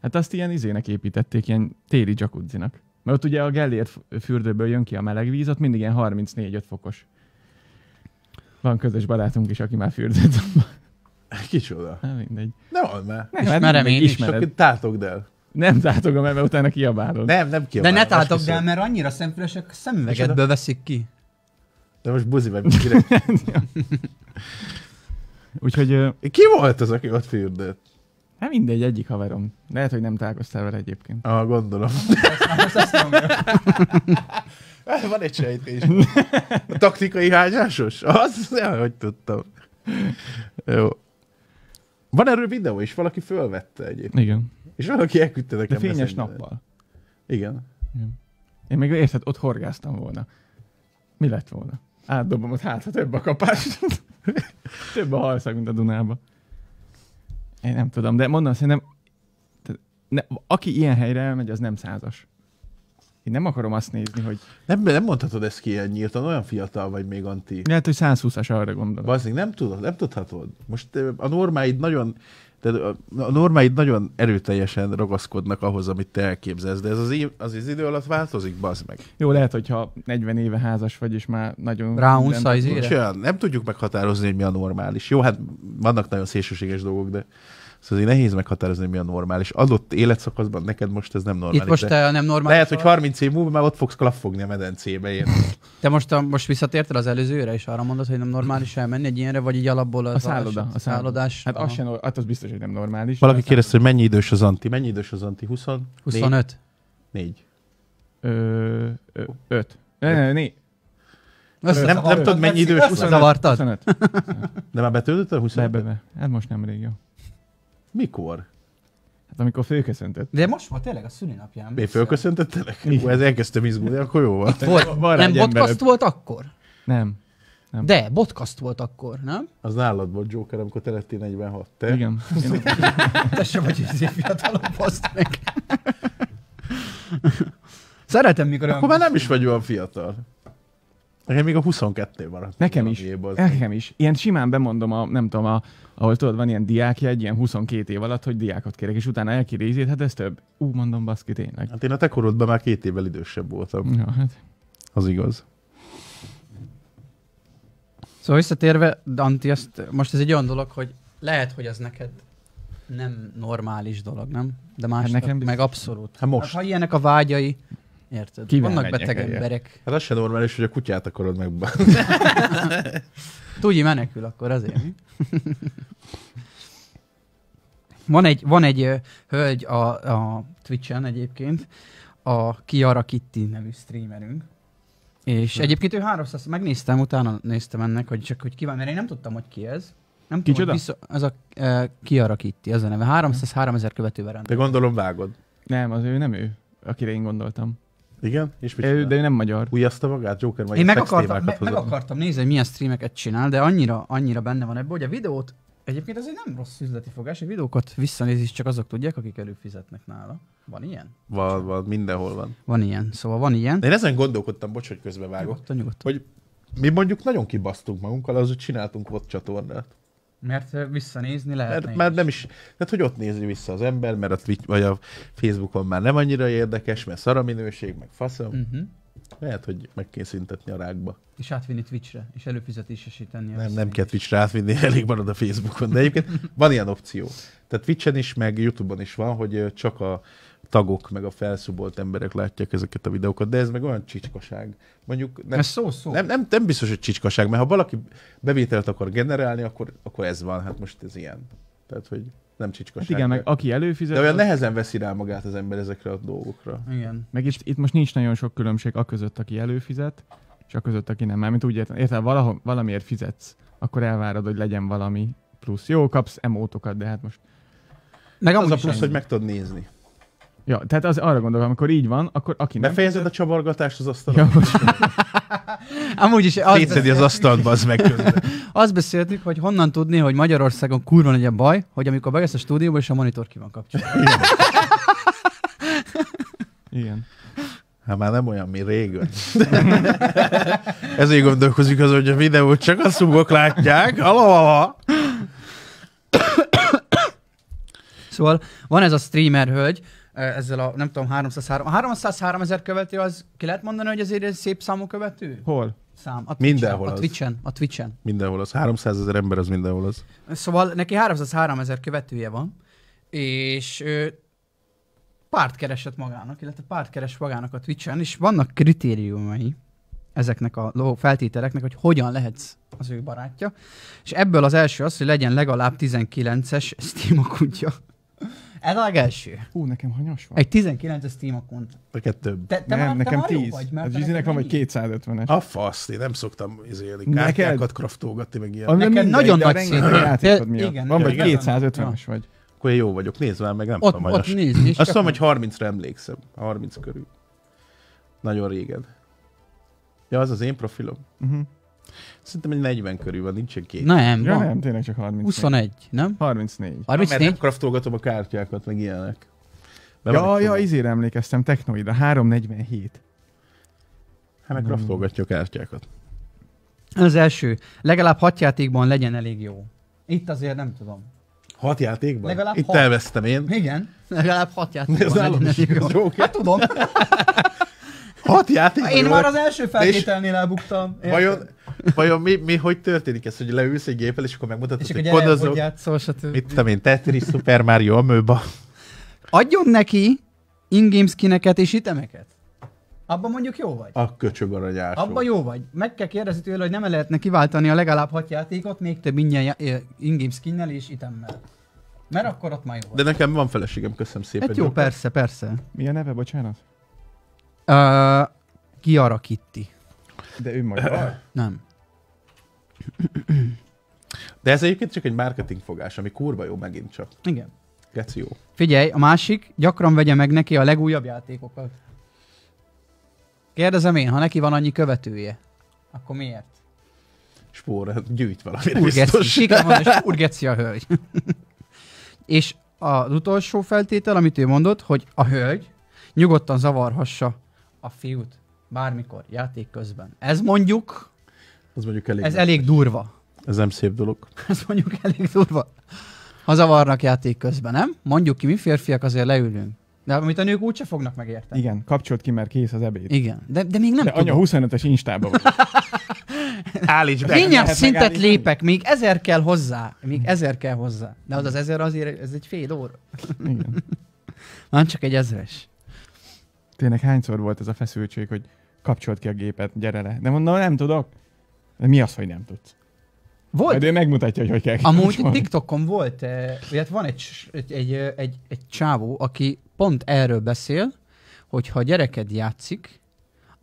Hát azt ilyen izének építették, ilyen téli jacuzzinak. Mert ott ugye a Gellért fürdőből jön ki a meleg víz, ott mindig ilyen 34-5 fokos. Van közös barátunk is, aki már fürdött. (laughs) Kicsoda. Hát mindegy. Nem van már. Nem, Ismerem hát mindegy, én is, ismered. Csak tátogd el. Nem tátogom el, mert utána kiabálod. Nem, nem ki. De ne tátok el, mert annyira szemfülesek, szemüvegedből veszik ki. De most buzi meg mindenkinek. (laughs) Úgyhogy, Ki volt az, aki ott fürdött? hát mindegy, egyik haverom. Lehet, hogy nem találkoztál vele egyébként. Ah, gondolom. Most azt mondom, (laughs) (laughs) Van egy sejtés. A taktikai hányásos? Az? Ja, hogy tudtam. Jó. Van erről videó is, valaki fölvette egyébként. Igen. És valaki elküldte nekem. De fényes Messengeren. nappal. Igen. Én még érted, ott horgáztam volna. Mi lett volna? Átdobom ott hát, ha több a kapás. (laughs) több a halszag, mint a Dunába. Én nem tudom, de mondom, szerintem ne, aki ilyen helyre elmegy, az nem százas. Én nem akarom azt nézni, hogy Nem, nem mondhatod ezt ki ilyen nyíltan, olyan fiatal vagy még anti. lehet, hogy 120-as arra gondolok. Bazzik, nem tudod, nem tudhatod. Most a normáid nagyon, de a normáid nagyon erőteljesen ragaszkodnak ahhoz, amit te elképzelsz, de ez az, év, az, az idő alatt változik, bazd meg. Jó, lehet, hogyha 40 éve házas vagy, és már nagyon... Ráunsz mindent- a izére. Nincs olyan, nem tudjuk meghatározni, hogy mi a normális. Jó, hát vannak nagyon szélsőséges dolgok, de szóval azért nehéz meghatározni, mi a normális. Adott életszakaszban neked most ez nem normális. Itt most de te nem normális. lehet, hogy 30 év múlva már ott fogsz klaffogni a medencébe. Én. Te most, a, most visszatértél az előzőre, és arra mondod, hogy nem normális elmenni egy ilyenre, vagy így alapból az A szálloda, a szállodás. Hát az, sem, hát az biztos, hogy nem normális. Valaki kérdezte, hogy mennyi idős az Anti. Mennyi idős az Anti? 20? 25. 4. Ö, ö, öt. Ne, ne, ne, Nem- nem tudod, mennyi idős? Zavartad? 25. De már betöltötted a 20? Be, be, be. Hát most nem rég, jó. Mikor? Hát amikor fölköszöntött. De most volt tényleg a szülinapján. Mi fölköszöntöttelek? Hú, ez elkezdtem izgulni, akkor jó van. Volt, Van rá nem podcast embered. volt akkor? Nem. Nem. De, podcast volt akkor, nem? Az nálad volt Joker, amikor te lettél 46. Te? Igen. (laughs) Én, Te sem vagy izé fiatalabb, azt meg. Szeretem, mikor Akkor már nem is vagy olyan fiatal. Nekem még a 22 maradt. Nekem is. Nekem is. Ilyen simán bemondom, a, nem tudom, a, ahol tudod, van ilyen diákjegy, ilyen 22 év alatt, hogy diákot kérek, és utána elkirézít, hát ez több. Ú, mondom, baszki, tényleg. Hát én a te korodban már két évvel idősebb voltam. Ja, hát. Az igaz. Szóval visszatérve, Danti, azt, most ez egy olyan dolog, hogy lehet, hogy az neked nem normális dolog, nem? De más Hát nekem meg abszolút. Hát most. Hát, ha ilyenek a vágyai, érted? Kivel Vannak beteg egyet? emberek. Hát az se normális, hogy a kutyát akarod meg. (laughs) Tudj, menekül akkor azért. mi? van egy, van egy ö, hölgy a, a Twitch-en egyébként, a Kiara Kitty nevű streamerünk, és Hm. egyébként ő 300, megnéztem, utána néztem ennek, hogy csak hogy kíván, mert én nem tudtam, hogy ki ez. Nem tudom, Kicsoda? hogy vissza, ez a uh, Kiara Kitty, az a neve. 303 ezer követővel De rendelkezik. gondolom vágod. Nem, az ő nem ő, akire én gondoltam. Igen? És mit Ő, de ő nem magyar. Újjazta magát? Joker vagy Én meg akartam, me, meg akartam nézni, hogy milyen streameket csinál, de annyira, annyira benne van ebben, hogy a videót Egyébként ez egy nem rossz üzleti fogás, a videókat visszanézni csak azok tudják, akik előfizetnek nála. Van ilyen? Van, van, mindenhol van. Van ilyen, szóval van ilyen. De én ezen gondolkodtam, bocs, hogy közbevágok, Nyugodtan, nyugodtan. hogy mi mondjuk nagyon kibasztunk magunkkal, az, hogy csináltunk ott csatornát. Mert visszanézni lehet. Mert már nem is, tehát hogy ott nézi vissza az ember, mert a Twitch, vagy a Facebookon már nem annyira érdekes, mert szar a minőség, meg faszom. Uh-huh. Lehet, hogy meg kéne szüntetni a rákba. És átvinni Twitchre, és előfizetésesíteni. Nem, nem kell Twitchre átvinni, (laughs) elég marad a Facebookon. De egyébként (laughs) van ilyen opció. Tehát Twitchen is, meg Youtube-on is van, hogy csak a tagok, meg a felszubolt emberek látják ezeket a videókat, de ez meg olyan csicskaság. Mondjuk nem, Ez szó-szó. nem, nem, nem biztos, hogy csicskaság, mert ha valaki bevételt akar generálni, akkor, akkor ez van. Hát most ez ilyen. Tehát, hogy nem csicskaság. Hát igen, meg aki előfizet, de olyan az- nehezen veszi rá magát az ember ezekre a dolgokra. Igen. Meg itt, itt most nincs nagyon sok különbség a között, aki előfizet, és a között, aki nem. Mármint úgy értem, érted, valahol, valamiért fizetsz, akkor elvárod, hogy legyen valami plusz. Jó, kapsz emótokat, de hát most... Meg Az a is plusz, ennyi. hogy meg tudod nézni. Ja, tehát az, arra gondolok, amikor így van, akkor aki nem... Befejezed a csavargatást az asztalon? Ja, most, (laughs) Amúgy is azt, Szétszedi az asztalt, az meg közben. (laughs) azt beszéltük, hogy honnan tudni, hogy Magyarországon kurva nagy a baj, hogy amikor bejössz a stúdióba, és a monitor ki van kapcsolva. igen. Hát már nem olyan, mint régen. (laughs) Ezért gondolkozik az, hogy a videót csak a szubok látják. Alala. Szóval van ez a streamer hölgy, ezzel a, nem tudom, 303, a 303 ezer követő, az ki lehet mondani, hogy azért egy szép számú követő? Hol? Szám. A Mindenhol a az. Twitchen, a Twitchen. Mindenhol az. 300 ezer ember az mindenhol az. Szóval neki 303 ezer követője van, és ő párt keresett magának, illetve párt keres magának a Twitchen, és vannak kritériumai ezeknek a feltételeknek, hogy hogyan lehetsz az ő barátja. És ebből az első az, hogy legyen legalább 19-es Steam akkuntja. Ez a legelső. Hú, nekem hanyas van. Egy 19-es Steam akkunt. Neked több. Te, te nem, már, nekem te már jó 10. Vagy, mert az te Zsizinek van mennyi? 250-es. A fasz, én nem szoktam izélni. Neked? Kártyákat kraftolgatni, meg ilyen. Neked mindegy, nagyon nagy szín. játékod Te- miatt. igen, Van vagy igen. 250-es vagy. Akkor én jó vagyok. Nézd már meg, nem Ott, tudom. ott Azt, nézni is. azt tudom, hogy 30-ra emlékszem. 30 körül. Nagyon régen. Ja, az az én profilom. Uh-huh. Szerintem egy 40 körül van, nincsen két. Nem, Ja, van. nem, tényleg csak 34. 21, nem? 34. Mert nem 34? kraftolgatom a kártyákat, meg ilyenek. Be Ja, ja, izére emlékeztem, Technoidra, 347. Hát meg kraftolgatja a kártyákat. Az első. Legalább hat játékban legyen elég jó. Itt azért nem tudom. Hat játékban? Legalább Itt hat. elvesztem én. Igen. Legalább hat játékban legyen elég jó. Joker. Hát tudom. (laughs) Hat játékban? Én már az első feltételnél elbuktam. Érted? Vajon, vajon mi, mi, hogy történik ez, hogy leülsz egy géppel, és akkor megmutatod, És hogy kodozol, játszol, stb. mit tudom én, Tetris, Super Mario, amőba. Adjon neki in-game skineket és itemeket. Abban mondjuk jó vagy. A köcsög aranyású. Abban jó vagy. Meg kell kérdezni tőle, hogy nem lehetne kiváltani a legalább hat játékot, még több ingyen já- eh, in-game skinnel és itemmel. Mert akkor ott már jó De vagy. nekem van feleségem, köszönöm szépen. Hát jó, Joker. persze, persze. Mi a neve, bocsánat? Uh, Kiara Kitty. De ő magyar. Nem. De ez egyébként csak egy marketing fogás, ami kurva jó megint csak. Igen. Geci jó. Figyelj, a másik, gyakran vegye meg neki a legújabb játékokat. Kérdezem én, ha neki van annyi követője, akkor miért? Spór, gyűjt valamire Urgeci, biztos. Urgeci (laughs) a hölgy. és az utolsó feltétel, amit ő mondott, hogy a hölgy nyugodtan zavarhassa a fiút bármikor, játék közben. Ez mondjuk, Az mondjuk elég. ez elég durva. Ez nem szép dolog. (laughs) Ez mondjuk elég durva. Ha zavarnak játék közben, nem? Mondjuk ki, mi férfiak azért leülünk. De amit a nők úgyse fognak megérteni. Igen, kapcsolt ki, mert kész az ebéd. Igen. De, de még nem De anya 25-ös Instában vagy. (laughs) Állíts Kényes lehet szintet lépek, még ezer kell hozzá. Még ezer kell hozzá. De az az ezer azért, ez egy fél óra. Igen. (laughs) Nem csak egy ezres. Tényleg hányszor volt ez a feszültség, hogy kapcsolt ki a gépet, gyere le. De mondom, nem tudok. De mi az, hogy nem tudsz? Volt Majd ő megmutatja, hogy hogy kell Amúgy kikapcsolni. TikTokon volt, eh, illetve van egy, egy, egy, eh, egy, egy csávó, aki pont erről beszél, hogy ha gyereked játszik,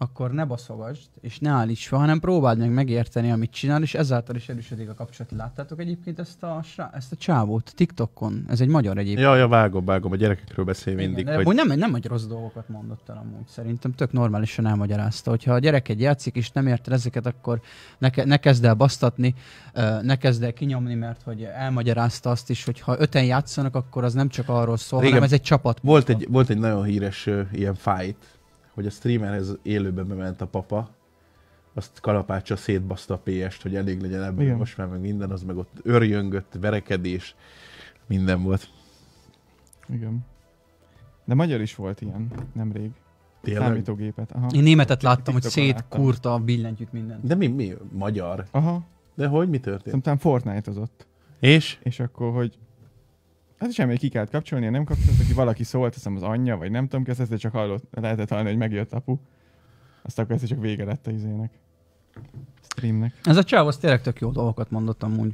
akkor ne baszogasd, és ne állíts fel, hanem próbáld meg megérteni, amit csinál, és ezáltal is erősödik a kapcsolat. Láttátok egyébként ezt a, ezt a csávót TikTokon? Ez egy magyar egyébként. Ja, ja, vágom, vágom. A gyerekekről beszél mindig. Igen, de hogy... nem, nem egy rossz dolgokat mondott el amúgy. Szerintem tök normálisan elmagyarázta, hogyha a gyereked játszik és nem érted ezeket, akkor ne, ke- ne kezd el basztatni, ne kezd el kinyomni, mert hogy elmagyarázta azt is, hogy ha öten játszanak, akkor az nem csak arról szól, Régen hanem ez egy csapat. Volt egy, volt egy nagyon híres uh, ilyen fight, hogy a streamerhez élőben bement a papa, azt kalapácsa szétbaszta a PS-t, hogy elég legyen ebből. Igen. Most már meg minden, az meg ott örjöngött, verekedés, minden volt. Igen. De magyar is volt ilyen nemrég. Tényleg? Számítógépet. Aha. Én németet láttam, hogy szétkúrta a billentyűt minden. De mi, mi? Magyar. Aha. De hogy mi történt? Szerintem Fortnite-ozott. És? És akkor, hogy Hát semmi, ki kellett kapcsolni, nem kapcsolt, aki valaki szólt, hiszem az anyja, vagy nem tudom, kezdve csak hallott, lehetett hallani, hogy megjött apu. Aztán akkor ez csak vége lett a izének. Streamnek. Ez a csávó az tényleg tök jó dolgokat mondott amúgy.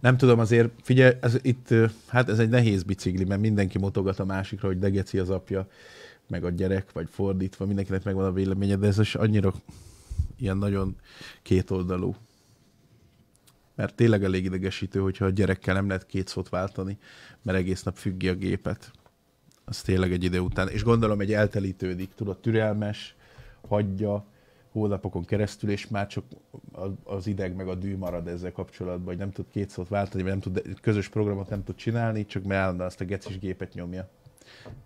Nem tudom, azért figyelj, ez, itt, hát ez egy nehéz bicikli, mert mindenki mutogat a másikra, hogy degeci az apja, meg a gyerek, vagy fordítva, mindenkinek megvan a véleménye, de ez is annyira ilyen nagyon kétoldalú. Mert tényleg elég idegesítő, hogyha a gyerekkel nem lehet két szót váltani, mert egész nap függi a gépet. Az tényleg egy idő után. És gondolom egy eltelítődik, tudod, türelmes, hagyja hónapokon keresztül, és már csak az ideg meg a dű marad ezzel kapcsolatban, hogy nem tud két szót váltani, vagy nem tud közös programot nem tud csinálni, csak mert állandóan azt a gecis gépet nyomja.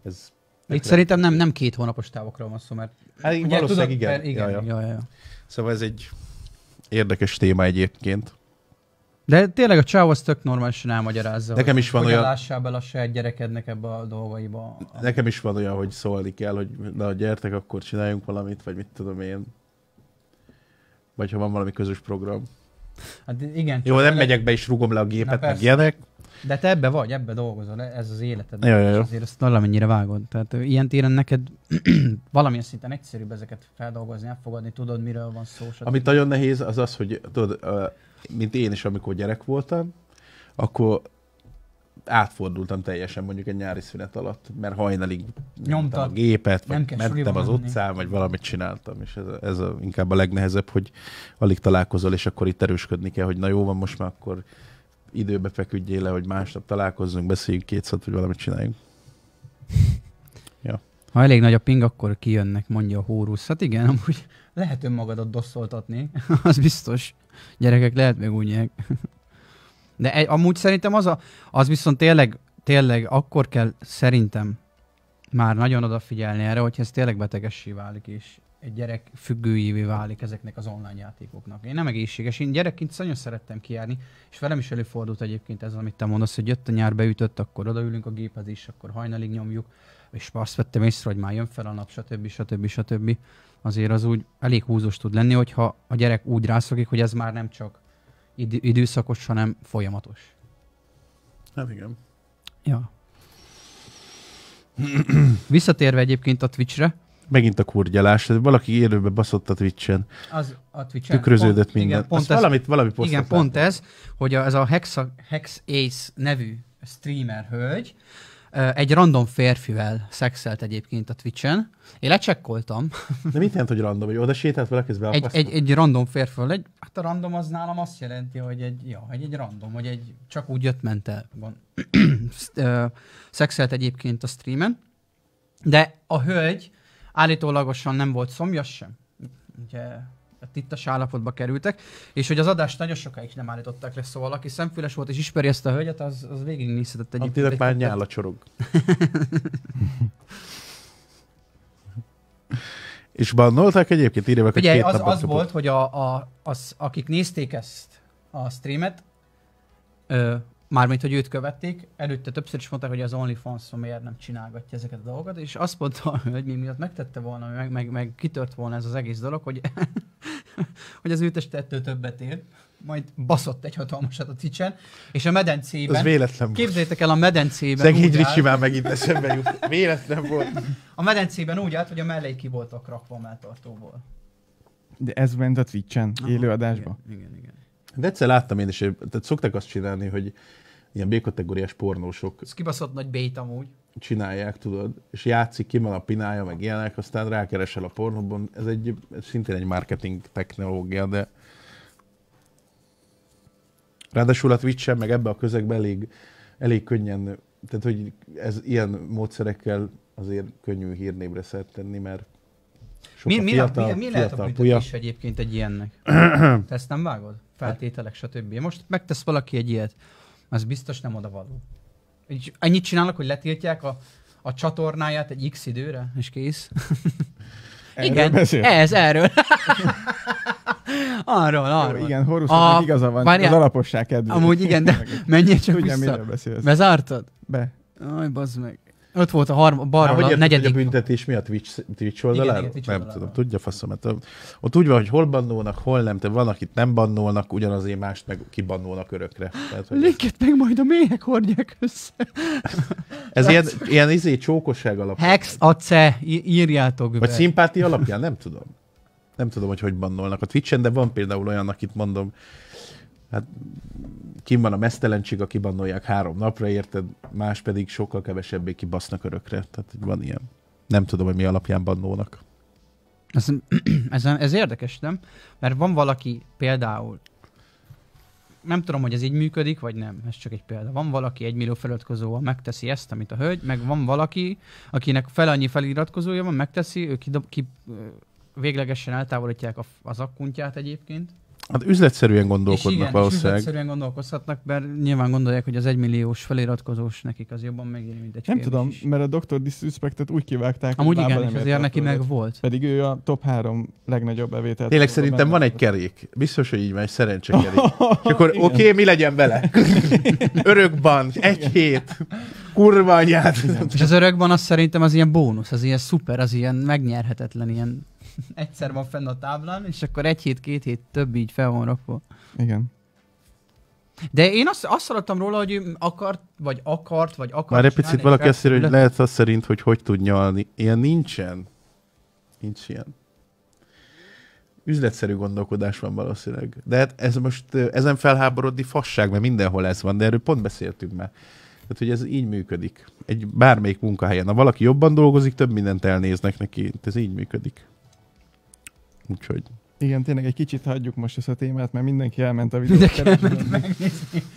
Ez Itt szerintem nem, nem két hónapos távokról van szó, mert Hát Ugye valószínűleg tudod, igen. igen, Ja, ja. Ja, ja. Ja. Szóval ez egy érdekes téma egyébként. De tényleg a csáv az tök normálisan elmagyarázza. Nekem is van olyan- lássál bele a saját gyerekednek ebbe a dolgaiba. Nekem is van olyan, hogy szólni kell, hogy na gyertek, akkor csináljunk valamit, vagy mit tudom én. Vagy ha van valami közös program. Hát igen. Jó, nem le- megyek be és rugom le a gépet, meg ilyenek. De te ebbe vagy, ebbe dolgozol, ez az életed. Ja, és ja. Azért azt valamennyire vágod. Tehát ilyen téren neked (clears throat) valamilyen szinten egyszerűbb ezeket feldolgozni, elfogadni, tudod, miről van szó. stb. Amit nagyon nehéz, az az, hogy tudod, mint én is, amikor gyerek voltam, akkor átfordultam teljesen mondjuk egy nyári szünet alatt, mert hajnalig nyomtam a gépet, Nem vagy kell mentem az utcán, vagy valamit csináltam, és ez, a, ez a, inkább a legnehezebb, hogy alig találkozol, és akkor itt erősködni kell, hogy na jó van, most már akkor időbe feküdjél le, hogy másnap találkozzunk, beszéljünk két szót, vagy valamit csináljunk. (laughs) Ha elég nagy a ping, akkor kijönnek, mondja a hórusz. Hát igen, amúgy lehet önmagadat dosszoltatni, (laughs) az biztos. Gyerekek lehet meg úgy (laughs) De egy, amúgy szerintem az, a, az viszont tényleg, tényleg akkor kell szerintem már nagyon odafigyelni erre, hogy ez tényleg betegessé válik, és egy gyerek függőjévé válik ezeknek az online játékoknak. Én nem egészséges, én gyerekként nagyon szerettem kijárni, és velem is előfordult egyébként ez, amit te mondasz, hogy jött a nyár, beütött, akkor odaülünk a géphez is, akkor hajnalig nyomjuk, és azt vettem észre, hogy már jön fel a nap, stb. stb. stb. Azért az úgy elég húzós tud lenni, hogyha a gyerek úgy rászokik, hogy ez már nem csak idő, időszakos, hanem folyamatos. Hát igen. Ja. Visszatérve egyébként a Twitchre, Megint a kurgyalás, valaki élőbe baszott a Twitch-en, az a Twitch-en tükröződött pont, minden. Igen, pont Azt ez, valamit, valami igen, pont láttam. ez, hogy a, ez a Hexa, Hex Ace nevű streamer hölgy egy random férfivel szexelt egyébként a Twitch-en. Én lecsekkoltam, De mit jelent, hogy random, hogy oda sétált valaki, ez egy, egy, egy random férfivel. Egy, hát a random az nálam azt jelenti, hogy egy, ja, egy, egy random, hogy egy csak úgy jött, ment el. Van. (clears throat) Szexelt egyébként a streamen, de a hölgy állítólagosan nem volt szomjas sem. Ugye a tittas állapotba kerültek, és hogy az adást nagyon sokáig nem állították le, szóval aki szemfüles volt és ismeri ezt a hölgyet, az, az egyébként. Antinak egy már titkot. nyála csorog. (laughs) És bannolták egyébként, írja meg, hogy Ugye két az, az volt, hogy a, a, az, akik nézték ezt a streamet, ö, mármint, hogy őt követték, előtte többször is mondták, hogy az OnlyFans miért nem csinálgatja ezeket a dolgokat, és azt mondta, (laughs) hogy mi miatt megtette volna, meg, meg, meg kitört volna ez az egész dolog, hogy, (laughs) hogy az ő testettől többet ér, majd baszott egy hatalmasat a Twitchen, és a medencében, véletlen volt. képzeljétek el a medencében Szegény Ricsi már megint eszembe jut. Véletlen volt. a medencében úgy állt, hogy a mellei ki voltak rakva a melltartóból. De ez ment a Twitch-en, élőadásba. Igen, igen, igen. De egyszer láttam én is, tehát szokták azt csinálni, hogy ilyen B-kategóriás pornósok Ez kibaszott nagy bait amúgy. csinálják, tudod, és játszik, ki van a pinája, meg ilyenek, aztán rákeresel a pornóban. Ez egy ez szintén egy marketing technológia, de ráadásul a Twitch-en, meg ebbe a közegben elég, elég könnyen, tehát hogy ez ilyen módszerekkel azért könnyű hírnévre szert tenni, mert sok Mi, a mi, fiatal, mi, mi lehet a büntetés egyébként egy ilyennek? Te (clears throat) ezt nem vágod? Feltételek, stb. Most megtesz valaki egy ilyet, az biztos nem oda való. Így Ennyit csinálnak, hogy letiltják a, a csatornáját egy x időre, és kész. Erről Igen, beszél? ez, erről. arról, Jó, arról. igen, Horus, A- igaza van, várjál. az alaposság kedvéért. Amúgy igen, de menjél csak Tudja, vissza. miről beszélsz. Bezártad? Be. Aj, bazd meg. Ott volt a harma, Már balra hogy a negyedik. a büntetés mi a Twitch, Twitch oldaláról? igen, Twitch nem oldaláról. tudom, tudja faszom. Hát, ö, ott úgy van, hogy hol bannolnak, hol nem, te van, akit nem bannolnak, ugyanazért mást meg kibannolnak örökre. Tehát, hogy linket meg majd a méhek hordják össze. ez ilyen, ilyen izé csókosság alapján. Hex a ce, í- írjátok be. Vagy szimpátia alapján, nem tudom. Nem tudom, hogy hogy bannolnak a Twitch-en, de van például olyan, akit mondom, hát kim van a mesztelentség, aki bannolják három napra, érted? Más pedig sokkal kevesebbé kibasznak örökre. Tehát van ilyen. Nem tudom, hogy mi alapján bannolnak. Ez, (clears throat) ez, ez érdekes, nem? Mert van valaki például, nem tudom, hogy ez így működik, vagy nem, ez csak egy példa. Van valaki egy millió feliratkozóval megteszi ezt, amit a hölgy, meg van valaki, akinek fel annyi feliratkozója van, megteszi, ők ki, ki véglegesen eltávolítják az akkuntját egyébként. Hát üzletszerűen és gondolkodnak igen, és valószínűleg. üzletszerűen gondolkozhatnak, mert nyilván gondolják, hogy az egymilliós feliratkozós nekik az jobban megéri, mint egy Nem tudom, is. mert a Dr. Disrespectet úgy kivágták, Amúgy igen, és ért azért neki meg volt. Pedig ő a top három legnagyobb bevételt. Tényleg szerintem van egy kerék. Biztos, hogy így van, egy szerencsekerék. (laughs) És akkor Igen. oké, okay, mi legyen vele? (laughs) Örökban, egy hét, kurva anyát. (laughs) És az örökban az szerintem az ilyen bónusz, az ilyen szuper, az ilyen megnyerhetetlen, ilyen (laughs) egyszer van fenn a táblán, és akkor egy hét, két hét több így fel van rakva. Igen. De én azt, azt hallottam róla, hogy ő akart, vagy akart, vagy akart Már egy picit valaki azt hogy lehet az szerint, hogy hogy tud nyalni. Ilyen nincsen. Nincs ilyen. Üzletszerű gondolkodás van valószínűleg. De hát ez most ezen felháborodni fasság, mert mindenhol ez van, de erről pont beszéltünk már. Tehát, hogy ez így működik. Egy bármelyik munkahelyen. Ha valaki jobban dolgozik, több mindent elnéznek neki. Ez így működik. Úgyhogy Igen, tényleg egy kicsit hagyjuk most ezt a témát, mert mindenki elment a videót Mindenki elment megnézni. (laughs)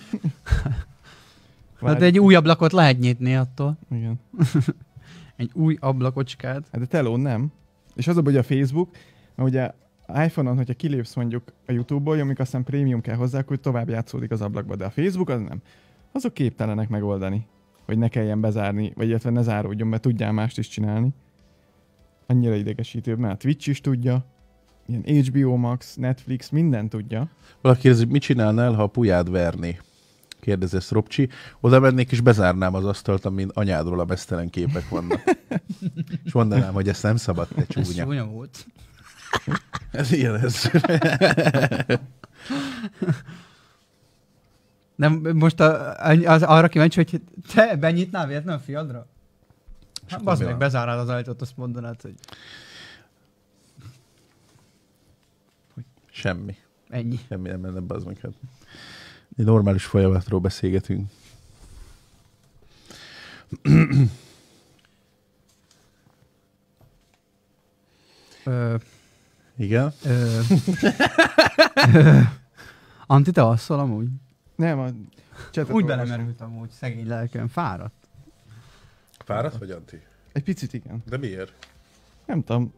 Hát egy új ablakot lehet nyitni attól. Igen. (laughs) Egy új ablakocskát. Hát de telón nem. És az a hogy a Facebook, mert ugye iPhone-on, hogyha kilépsz mondjuk a YouTube-ból, amik aztán prémium kell hozzá, akkor tovább játszódik az ablakba, de a Facebook az nem. Azok képtelenek megoldani, hogy ne kelljen bezárni, vagy illetve ne záródjon, mert tudjál mást is csinálni. Annyira idegesítő, mert a Twitch is tudja, ilyen HBO Max, Netflix, minden tudja. valaki kérdezi, mit csinálnál, ha a pujád verné? Kérdezi ezt Robcsi. Oda mennék és bezárnám az asztalt, amin anyádról a mesztelen képek vannak. (laughs) és mondanám, hogy ezt nem szabad, te Ez csúnya. csúnya volt. Ez ilyen ez. (laughs) Nem, most a, az, arra kíváncsi, hogy te benyitnál a fiadra? Hát bazd meg, bezárnád az ajtót, azt mondanád, hogy Semmi. ennyi. Semmi nem menne az meg. Hát. Egy normális folyamatról beszélgetünk. Ö, Igen? ö, ö, (laughs) Anti, te asszol amúgy? Nem, a csetet Úgy belemerült amúgy, szegény lelkem, fáradt. Fáradt vagy, Anti? Egy picit igen. De miért? Nem tudom,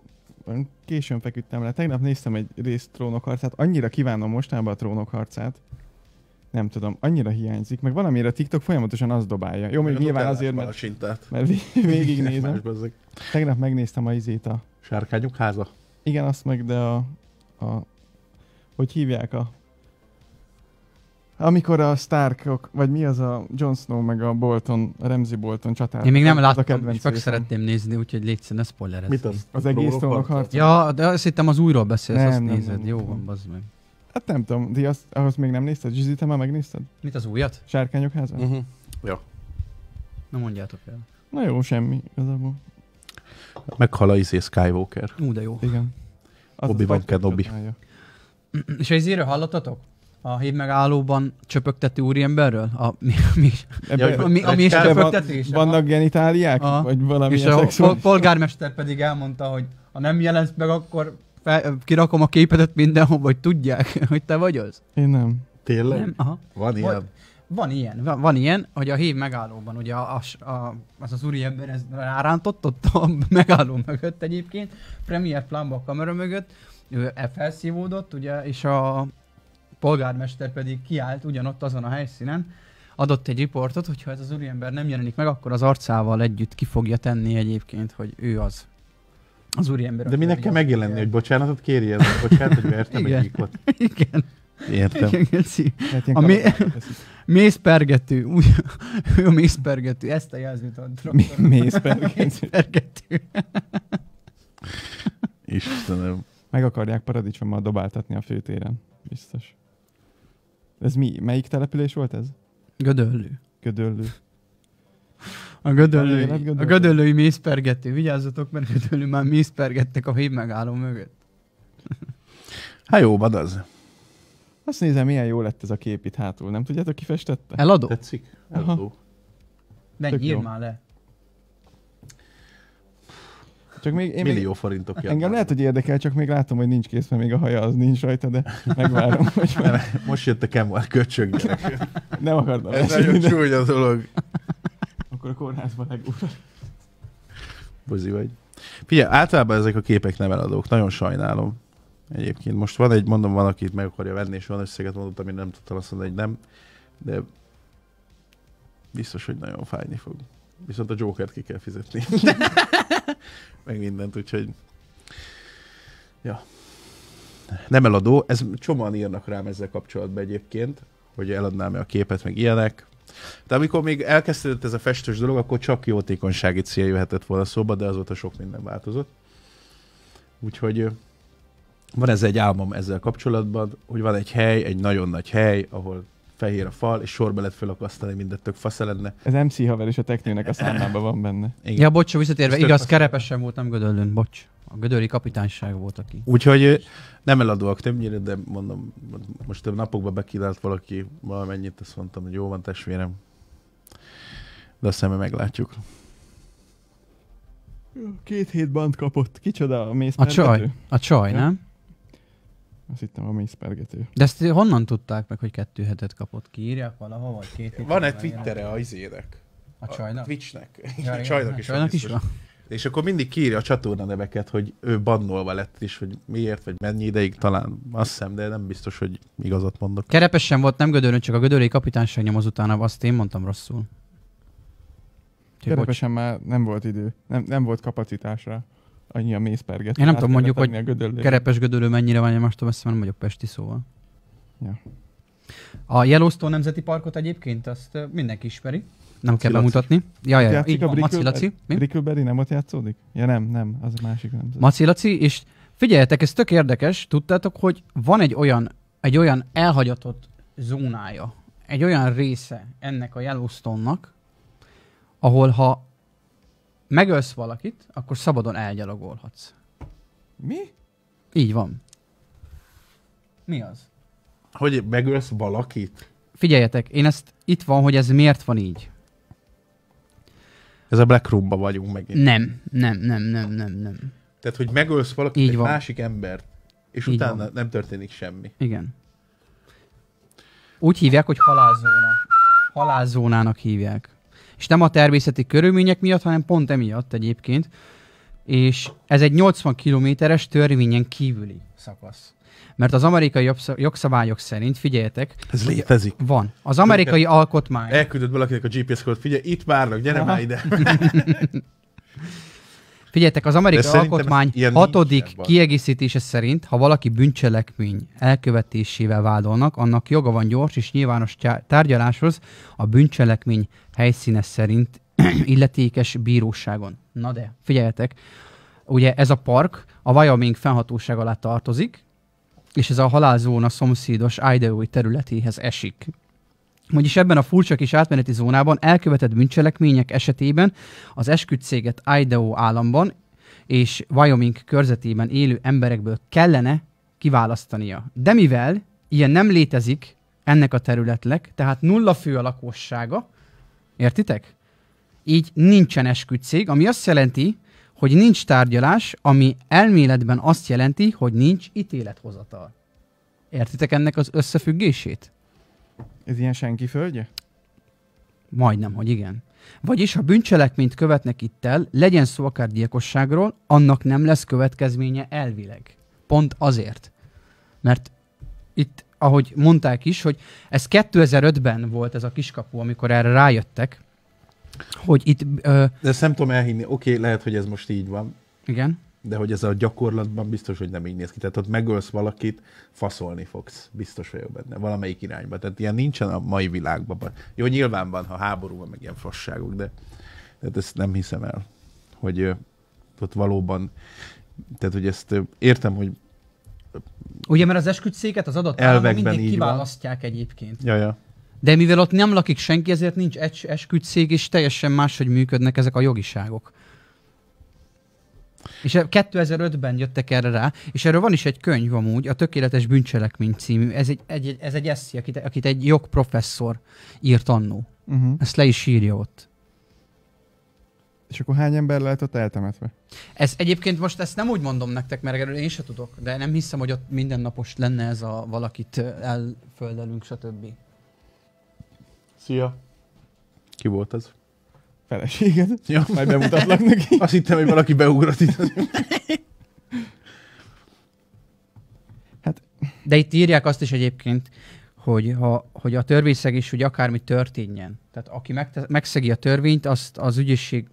későn feküdtem le. Tegnap néztem egy részt trónok harcát. Annyira kívánom mostanában a trónok harcát, Nem tudom, annyira hiányzik, meg valamire a TikTok folyamatosan azt dobálja. Jó, még nyilván azért, mert, Sintát. mert vég- (laughs) végignézem. Tegnap megnéztem a izét a... Sárkányok háza. Igen, azt meg, de a... a hogy hívják a... Amikor a Starkok, vagy mi az a Jon Snow meg a Bolton, a Ramsey Bolton csatár. Én még nem láttam, és meg szeretném nézni, úgyhogy légy színe, ne spoilerezz. Mit az? Az egész trónok harca? Ja, de azt hittem az újról beszélsz, Nem, azt nem, nézed. nem, Jó nem. van, bazd meg. Hát nem tudom, ti azt, ahhoz még nem nézted? Zsizi, te már megnézted? Mit az újat? Sárkányok háza? Uh-huh. Na mondjátok el. Na jó, semmi igazából. Meghal a izé Skywalker. Ú, de jó. Igen. Az Obi-Wan Kenobi. (clears throat) És a izéről hallottatok? A hív megállóban csöpögtető úriemberről? A, mi, mi, Ebbe- a, mi, a mi is Ebbe van- csöpögtetés? Vannak genitáliák? Aha. Vagy valami És a szexuális? polgármester pedig elmondta, hogy ha nem jelensz meg, akkor fel, kirakom a képedet mindenhol, hogy tudják, (laughs) hogy te vagy az. Én nem. Tényleg? Nem? Aha. Van ilyen? Van ilyen, van, van ilyen, hogy a hív megállóban, ugye a, a, a, az az úriember ez rárántott ott a (laughs) megálló mögött egyébként, Premier Plumba a kamera mögött, ő felszívódott, ugye, és a polgármester pedig kiállt ugyanott azon a helyszínen, adott egy riportot, hogyha ez az úriember nem jelenik meg, akkor az arcával együtt ki fogja tenni egyébként, hogy ő az. Az úriember. De minek kell megjelenni, hogy bocsánatot kérjen? Bocsánat, hogy vertem egy gyíkot. (laughs) Igen, Értem. igen. Hát A veszik. (laughs) Mészpergető, úgy, (laughs) ő a mészpergető, ezt a jelzőt ad. Mi- mészpergető. Mészpergető. Istenem. Meg akarják paradicsommal dobáltatni a főtéren. Biztos. Ez mi? Melyik település volt ez? Gödöllő. Gödöllő. A gödöllői, Élet gödöllő. a gödöllői mészpergető. Vigyázzatok, mert gödöllő már mészpergettek a hív megálló mögött. (laughs) Hát jó, van az. Azt nézem, milyen jó lett ez a kép itt hátul. Nem tudjátok, ki festette? Eladó? Tetszik? Aha. Eladó. De tök írd már le. Csak még, én Millió még, forintok engem lehet, hogy érdekel, csak még látom, hogy nincs kész, mert még a haja az nincs rajta, de megvárom, (laughs) hogy Nem, most jött a Kemal köcsög (laughs) nem akartam Ez nagyon de csúnya dolog. akkor a kórházba legúr. Bozi vagy. Figyelj, általában ezek a képek nem eladók. Nagyon sajnálom. Egyébként most van egy, mondom, van, akit meg akarja venni, és van összeget mondott, amit nem tudtam azt mondani, hogy nem. De biztos, hogy nagyon fájni fog. Viszont a Jokert ki kell fizetni. (laughs) meg mindent, úgyhogy... Ja. Nem eladó. Ez csomóan írnak rám ezzel kapcsolatban egyébként, hogy eladnám-e a képet, meg ilyenek. De amikor még elkezdődött ez a festős dolog, akkor csak jótékonysági cél jöhetett volna szóba, de azóta sok minden változott. Úgyhogy van ez egy álmom ezzel kapcsolatban, hogy van egy hely, egy nagyon nagy hely, ahol fehér a fal, és sorba lehet felakasztani, mindent tök fasz lenne. Ez MC haver és a teknőnek a számában van benne. Igen. Ja, bocs, visszatérve, Ez igaz, kerepesen volt, nem Gödöllőn, bocs. A Gödöli kapitányság volt aki. Úgyhogy nem eladóak többnyire, de mondom, most a napokban bekínált valaki valamennyit, azt mondtam, hogy jó van testvérem. De aztán majd meglátjuk. Két hét band kapott. Kicsoda a A mészpergető? csaj. A csaj, Ja. nem? Azt hittem a mészpergető. De ezt honnan tudták meg, hogy kettő hetet kapott? Kiírják valahol, vagy két hét? Van-e Twittere a izének? A csajnak? Twitchnek. Ja, a csajnak A is, csajnak van is van? És akkor mindig kiírja a csatorna neveket, hogy ő bannolva lett is, hogy miért, vagy mennyi ideig, talán azt hiszem, de nem biztos, hogy igazat mondok. Kerepesen volt, nem Gödöllőn, csak a Gödöli kapitányság nyomoz utána, azt én mondtam rosszul. Kerepesen már nem volt idő. Nem, nem volt kapacitásra. Annyi a mészpergető. Én nem tudom, mondjuk, hogy gödöllőre. Kerepes Gödöllő mennyire van nyomastom, ezt nem vagyok pesti szóval. Ja. A Yellowstone Nemzeti Parkot egyébként azt mindenki ismeri. Nem kell bemutatni. Ja, ja, ja. Így a van, Maci Laci. Mi? Brickleberry nem ott játszódik? Ja nem, nem, az a másik nem. Maci Laci, és figyeljetek, ez tök érdekes, tudtátok, hogy van egy olyan, egy olyan elhagyatott zónája, egy olyan része ennek a Yellowstone-nak, ahol ha megölsz valakit, akkor szabadon elgyalogolhatsz. Mi? Így van. Mi az? Hogy megölsz valakit? Figyeljetek, én ezt itt van, hogy ez miért van így. Ez a Black Roomba vagyunk megint. Nem, nem, nem, nem, nem, nem. Tehát, hogy megölsz valakit, Így egy van. másik embert, és Így utána van. nem történik semmi. Igen. Úgy hívják, hogy halálzóna. Halálzónának hívják. És nem a természeti körülmények miatt, hanem pont emiatt egyébként. és ez egy 80 kilométeres törvényen kívüli szakasz. Mert az amerikai jogsz- jogszabályok szerint, figyeljetek, Ez létezik. van. Az amerikai alkotmány... Elküldött valakinek a GPS kódot, figyelj, itt várnak, gyere Aha. már ide. (laughs) Figyeljetek, az amerikai alkotmány hatodik kiegészítése szerint, ha valaki bűncselekmény elkövetésével vádolnak, annak joga van gyors és nyilvános tárgyaláshoz a bűncselekmény helyszíne szerint (clears throat) illetékes bíróságon. Na de, figyeljetek, ugye ez a park a Wyoming fennhatóság alá tartozik, és ez a halálzóna szomszédos Idaho területéhez esik. Vagyis ebben a furcsa kis átmeneti zónában elkövetett bűncselekmények esetében az esküdtséget Idaho államban és Wyoming körzetében élő emberekből kellene kiválasztania. De mivel ilyen nem létezik ennek a területnek, tehát nulla fő a lakossága, értitek? Így nincsen esküdtség, ami azt jelenti, hogy nincs tárgyalás, ami elméletben azt jelenti, hogy nincs ítélethozatal. Értitek ennek az összefüggését? Ez ilyen senki földje? Majdnem, hogy igen. Vagyis, ha bűncselekményt követnek itt el, legyen szó akár gyilkosságról, annak nem lesz következménye elvileg. Pont azért. Mert itt, ahogy mondták is, hogy ez 2005-ben volt ez a kiskapu, amikor erre rájöttek, hogy itt, ö, De ezt nem tudom elhinni. Oké, lehet, hogy ez most így van, igen, de hogy ez a gyakorlatban biztos, hogy nem így néz ki. Tehát ott megölsz valakit, faszolni fogsz. Biztos vagyok benne. Valamelyik irányba. Tehát ilyen nincsen a mai világban. Jó, nyilván van, ha háború van, meg ilyen fasságok, de tehát ezt nem hiszem el, hogy ö, ott valóban, tehát hogy ezt értem, hogy Ugye, mert az esküdtszéket az adott államban mindig így van. kiválasztják egyébként. ja, ja. De mivel ott nem lakik senki, ezért nincs es- esküdtszég, és teljesen máshogy működnek ezek a jogiságok. És e- 2005-ben jöttek erre rá, és erről van is egy könyv amúgy, a Tökéletes Bűncselekmény című. Ez egy, egy, ez egy eszi, akit, akit egy jogprofesszor írt annó. Uh-huh. Ezt le is írja ott. És akkor hány ember lehet ott eltemetve? Ez egyébként most ezt nem úgy mondom nektek, mert erről én se tudok, de nem hiszem, hogy ott mindennapos lenne ez a valakit elföldelünk, stb. Szia. Ki volt az? Feleséged? Ja. Majd bemutatlak neki. (laughs) Azt hittem, hogy valaki beugrott itt. De itt írják azt is egyébként, hogy, ha, hogy a törvényszegés, hogy akármi történjen. Tehát aki megte- megszegi a törvényt, azt az ügyészség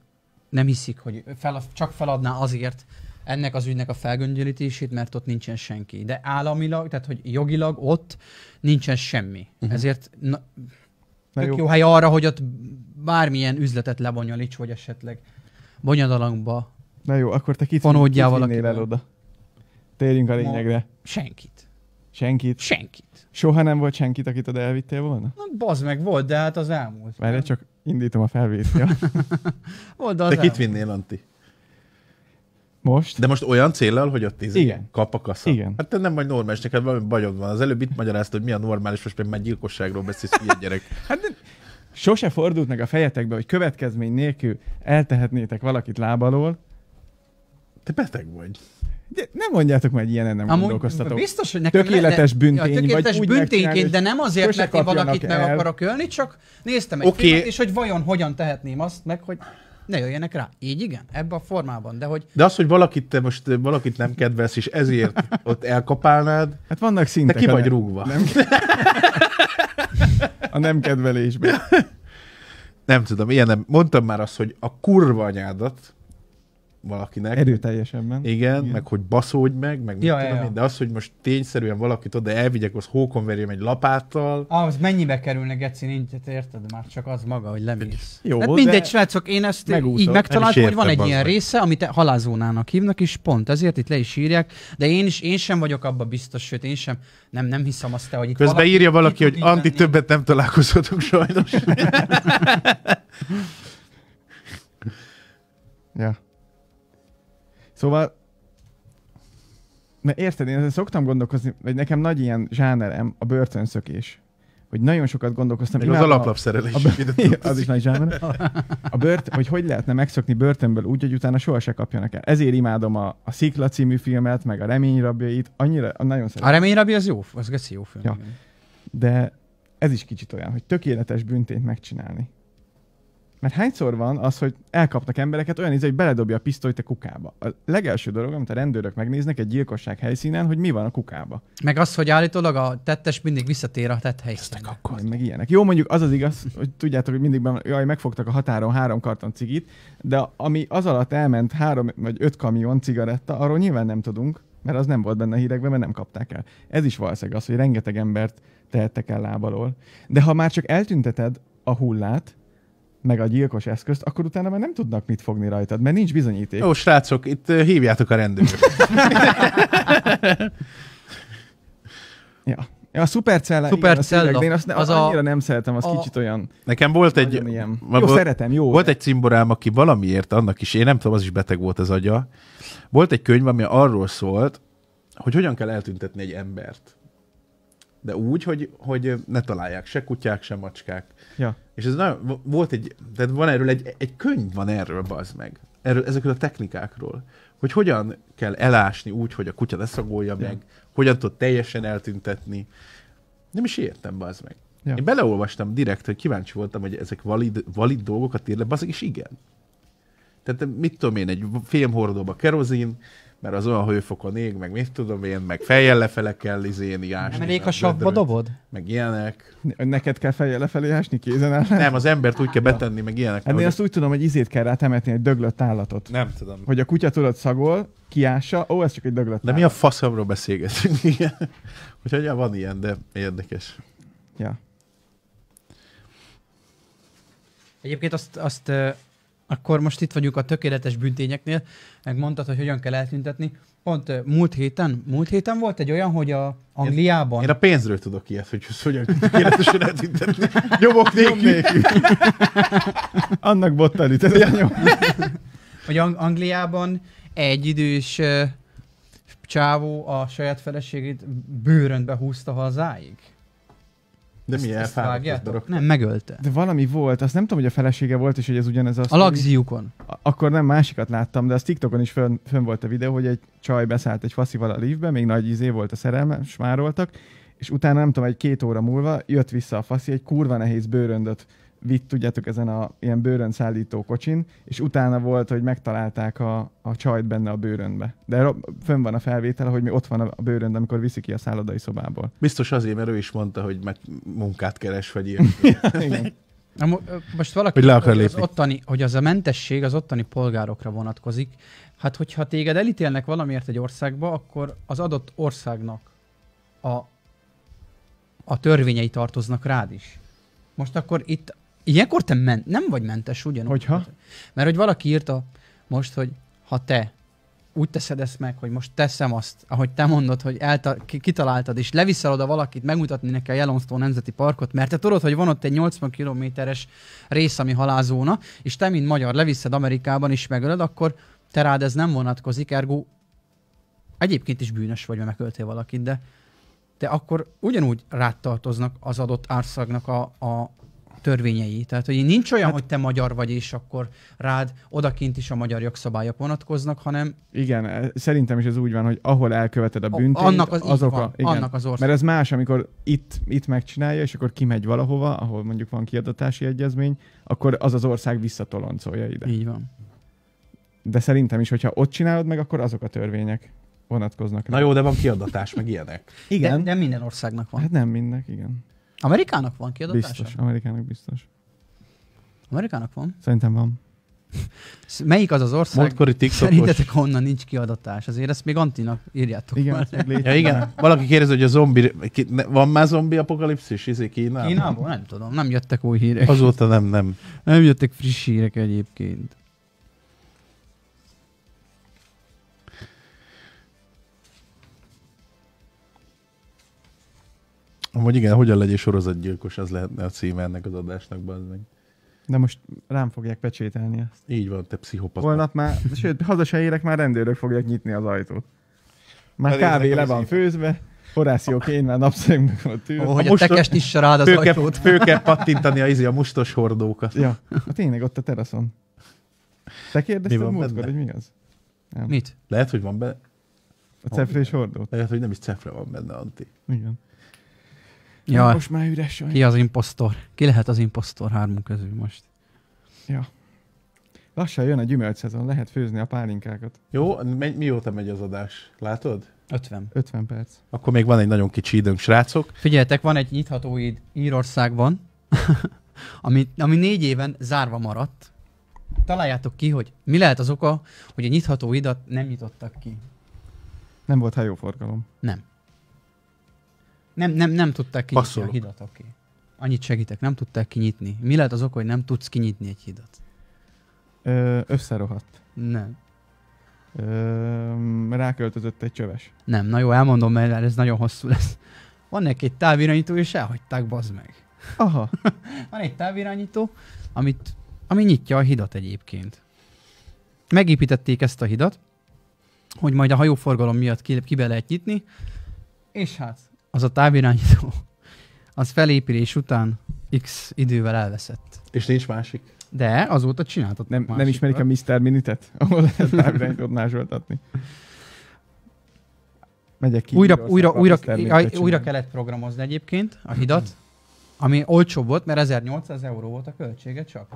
nem hiszik, hogy fel, csak feladná azért ennek az ügynek a felgöngyölítését, mert ott nincsen senki. De államilag, tehát hogy jogilag ott nincsen semmi. Uh-huh. Ezért na, Na jó. jó hely arra, hogy ott bármilyen üzletet lebonyolíts, vagy esetleg bonyodalomba Na jó, akkor te kit, kit vinnél el oda? Térjünk a lényegre. senkit. Senkit. Senkit. Soha nem volt senkit, akit oda elvittél volna? Na, bazd meg, volt, de hát az elmúlt. Várj, csak indítom a felvételt. Ja. (laughs) Volt, de az De kit vinnél, Anti? Most? De most olyan céllal, hogy ott izé Igen. kap a kasza. Igen. Hát te nem vagy normális, neked valami bajod van. Az előbb itt magyarázta, hogy mi a normális, most meg már gyilkosságról beszélsz, hülye gyerek. (laughs) Hát de sose fordult meg a fejetekbe, hogy következmény nélkül eltehetnétek valakit lábalól. Te beteg vagy. De nem mondjátok már, hogy ilyenen nem Amúgy gondolkoztatok. biztos, hogy nekem Tökéletes lenne- büntény, ja, tökéletes vagy büntényként, de nem azért, mert én valakit meg el. akarok ölni, csak néztem egy okay. filmet, és hogy vajon hogyan tehetném azt meg, hogy ne jöjjenek rá. Így igen, ebben a formában, de hogy De az, hogy valakit te most valakit nem kedvelsz, és ezért (laughs) ott elkapálnád, Hát vannak te szintek. ki a vagy rúgva. Nem, (laughs) a nem kedvelésben. Nem tudom, ilyen nem. Mondtam már azt, hogy a kurva anyádat valakinek. Erőteljesebben. Igen, Igen. Igen, meg hogy baszódj meg, meg Ja, tudom ja, én, de az, hogy most tényszerűen valakit oda elvigyek, az hókonverjem egy lapáttal, ah, az mennyibe kerülne, Geci, nincs, hát érted, már csak az maga, hogy lemész. Jó, hát de- mindegy, srácok, én ezt Megúszod. így megtaláltam, hogy van egy ilyen meg. része, amit halálzónának hívnak, és pont ezért itt le is írják, de én is, én sem vagyok abba biztos, sőt, én sem, nem, nem hiszem azt, te, hogy itt Közben valaki írja valaki, hogy Anti, többet nem találkozhatunk sajnos. (laughs) (laughs) Ja. Szóval, mert érted, én szoktam gondolkozni, vagy nekem nagy ilyen zsánerem a börtönszökés. Hogy nagyon sokat gondolkoztam. Még az alaplapszerelés. a bör- (laughs) az is nagy zsáner. A bört, hogy hogy lehetne megszokni börtönből úgy, hogy utána soha se kapjanak el. Ezért imádom a, a Szikla című filmet, meg a Reményrabjait, annyira, nagyon A szeretem. reményrabi az jó, az Geci jó film. Ja. De ez is kicsit olyan, hogy tökéletes büntényt megcsinálni. Mert hányszor van az, hogy elkapnak embereket, olyan íz, hogy beledobja a pisztolyt a kukába. A legelső dolog, amit a rendőrök megnéznek egy gyilkosság helyszínen, hogy mi van a kukába. Meg az, hogy állítólag a tettes mindig visszatér a tett helyszínre. Meg, meg ilyenek. Jó, mondjuk az az igaz, hogy tudjátok, hogy mindig van, jaj, megfogtak a határon három karton cigit, de ami az alatt elment három vagy öt kamion cigaretta, arról nyilván nem tudunk, mert az nem volt benne a hírekben, mert nem kapták el. Ez is valószínűleg az, hogy rengeteg embert tehettek el lábalól. De ha már csak eltünteted a hullát, meg a gyilkos eszközt, akkor utána már nem tudnak mit fogni rajtad, mert nincs bizonyíték. Jó, srácok, itt hívjátok a rendőröket. (laughs) Ja. A Supercella, Supercella, igen, a szívek, de én azt ne, az az a- annyira nem szeretem, az a- kicsit olyan Nekem volt egy... ilyen. Jó, volt- szeretem, jó. Volt egy cimborám, aki valamiért annak is, én nem tudom, az is beteg volt az agya. Volt egy könyv, ami arról szólt, hogy hogyan kell eltüntetni egy embert. De úgy, hogy, hogy ne találják se kutyák, se macskák. Ja. És ez nagyon, volt egy, tehát van erről egy, egy könyv van erről, bazd meg. Erről, ezekről a technikákról. Hogy hogyan kell elásni úgy, hogy a kutya ne szagolja Ja. meg, hogyan tud teljesen eltüntetni. Nem is értem, bazd meg. Ja. Én beleolvastam direkt, hogy kíváncsi voltam, hogy ezek valid, valid dolgokat ír le, bazd és igen. Tehát mit tudom én, egy fémhordóba kerozin, mert az olyan hőfokon ég, meg mit tudom én, meg fejjel lefele kell izéni, ásni. Nem elég, ha savba dobod? Meg ilyenek. Neked kell fejjel lefelé ásni kézen áll. Nem, az embert úgy kell betenni, meg ilyenek. Én hogy- azt úgy tudom, hogy izét kell rá temetni, egy döglött állatot. Nem tudom. Hogy a kutya tudod szagol, kiássa, ó, ez csak egy döglött De mi a faszomról beszélgetünk? (laughs) Igen. Úgyhogy ja, van ilyen, de érdekes. Ja. Egyébként azt, azt akkor most itt vagyunk a tökéletes büntényeknél, meg mondtad, hogy hogyan kell eltüntetni. Pont múlt héten, múlt héten volt egy olyan, hogy a Angliában, Én a pénzről tudok ilyet, hogy ezt hogyan tökéletesen eltüntetni. Nyomok nélkül. (laughs) Annak ja, (laughs) nyom. hogy Ang- Angliában egy idős csávó a saját feleségét bőrönbe húzta hazáig. De mi Ezt- ezt elfáradt. Nem, megölte. De valami volt, azt nem tudom, hogy a felesége volt, és hogy ez ugyanez a... A lagziukon. Akkor nem másikat láttam, de az TikTokon is fönn, fönn volt a videó, hogy egy csaj beszállt egy faszival a liftbe, még nagy izé volt a szerelme, smároltak, és utána nem tudom, egy két óra múlva jött vissza a faszi, egy kurva nehéz bőröndöt vitt, tudjátok, ezen a ilyen bőrön szállító kocsin, és utána volt, hogy megtalálták a, a csajt benne a bőrönbe. De fönn van a felvétel, hogy mi ott van a bőrönd, amikor viszi ki a szállodai szobából. Biztos azért, mert ő is mondta, hogy meg munkát keres, vagy ilyen. (laughs) Igen. Na, most valaki, Hogy le akar az lépni. ottani, hogy az a mentesség az ottani polgárokra vonatkozik. Hát, hogyha téged elítélnek valamiért egy országba, akkor az adott országnak a, a törvényei tartoznak rád is. Most akkor itt, ilyenkor te men, nem vagy mentes ugyanúgy. Hogyha? Mert hogy valaki írta most, hogy ha te úgy teszed ezt meg, hogy most teszem azt, ahogy te mondod, hogy elta- ki- kitaláltad, és leviszel oda valakit megmutatni neki a Yellowstone Nemzeti Parkot, mert te tudod, hogy van ott egy 80 kilométeres rész, ami halázóna, és te, mint magyar, leviszed Amerikában is megölöd, akkor te rád ez nem vonatkozik, ergo egyébként is bűnös vagy, mert megöltél valakit, de, de akkor ugyanúgy rád tartoznak az adott árszagnak a, a törvényei. Tehát, hogy nincs olyan, hát, hogy te magyar vagy, és akkor rád odakint is a magyar jogszabályok vonatkoznak, hanem Igen, e- szerintem is ez úgy van, hogy ahol elköveted a büntényt, annak az, azok van, a... Igen. annak az ország. Mert ez más, amikor itt, itt megcsinálja, és akkor kimegy valahova, ahol mondjuk van kiadatási egyezmény, akkor az az ország visszatoloncolja ide. Így van. De szerintem is, hogyha ott csinálod meg, akkor azok a törvények vonatkoznak. Na rá. jó, de van kiadatás, meg ilyenek. Igen. De, de minden országnak van. Hát nem mindnek, igen. Amerikának van kiadatása? Biztos, Amerikának biztos. Amerikának van. Szerintem van. (laughs) Melyik az az ország? Múltkori (laughs) TikTokos. Szerintetek honnan nincs kiadatás? Azért ezt még Antinak írjátok Igen, már. Ja igen, valaki kérdezi, hogy a zombi, van már zombi apokalipszis izé Kínában? Kínából? Nem tudom, nem jöttek új hírek. Azóta nem, nem. Nem jöttek friss hírek egyébként. Amúgy igen, hogyan legyél sorozatgyilkos, az lehetne a címe ennek az adásnak, bazd meg. De most rám fogják pecsételni ezt. Így van, te pszichopata. Holnap már, sőt, haza se érek, már rendőrök fogják nyitni az ajtót. Már Elnéznek kávé le van én- főzve, Horáció Kén már napszemben van ott ül. Ó, hogy a, most- tekest is rád az Fő kell, ajtót. fő kell (laughs) pattintani a, izé, a mustos hordókat. Ja, hát tényleg ott a teraszon. Te kérdezted Mi van múltkor, benne? hogy mi az? Nem. Mit? Lehet, hogy van benne, A cefrés hordót? lehet, hogy nem is cefre van benne, Anti. Igen. Ja, Most már üres sajnos. ki az impostor? Ki lehet az impostor hármunk közül most? Lassan jön a gyümölcsszezon, lehet főzni a pálinkákat. Jó, me- mióta megy az adás? Látod? 50. 50 perc. Akkor még van egy nagyon kicsi időnk, srácok. Figyeljetek, van egy nyitható íd Írországban, (laughs) ami, ami négy éven zárva maradt. Találjátok ki, hogy mi lehet az oka, hogy a nyitható idat nem nyitottak ki. Nem volt hajóforgalom. Nem. Nem, nem, nem tudták kinyitni Passzolok. a hidat, oké. Annyit segítek, nem tudták kinyitni. Mi lehet az oka, hogy nem tudsz kinyitni egy hidat? Ö, összerohadt. Nem. Ö, ráköltözött egy csöves. Nem, na jó, elmondom, mert ez nagyon hosszú lesz. Van neki egy távirányító, és elhagyták, bazd meg. Aha, (laughs) Van egy távirányító, amit, ami nyitja a hidat egyébként. Megépítették ezt a hidat, hogy majd a hajóforgalom miatt ki, ki be lehet nyitni, és hát az a távirányító, az felépülés után x idővel elveszett. És nincs másik. De azóta csináltatnak nem, nem másikat. ismerik a Mr. Minitet, (laughs) ahol lehet távirányítót másoltatni. Megyek ki. újra, újra, újra, újra kellett programozni egyébként a hidat, ami olcsóbb volt, mert 1800 euró volt a költsége csak.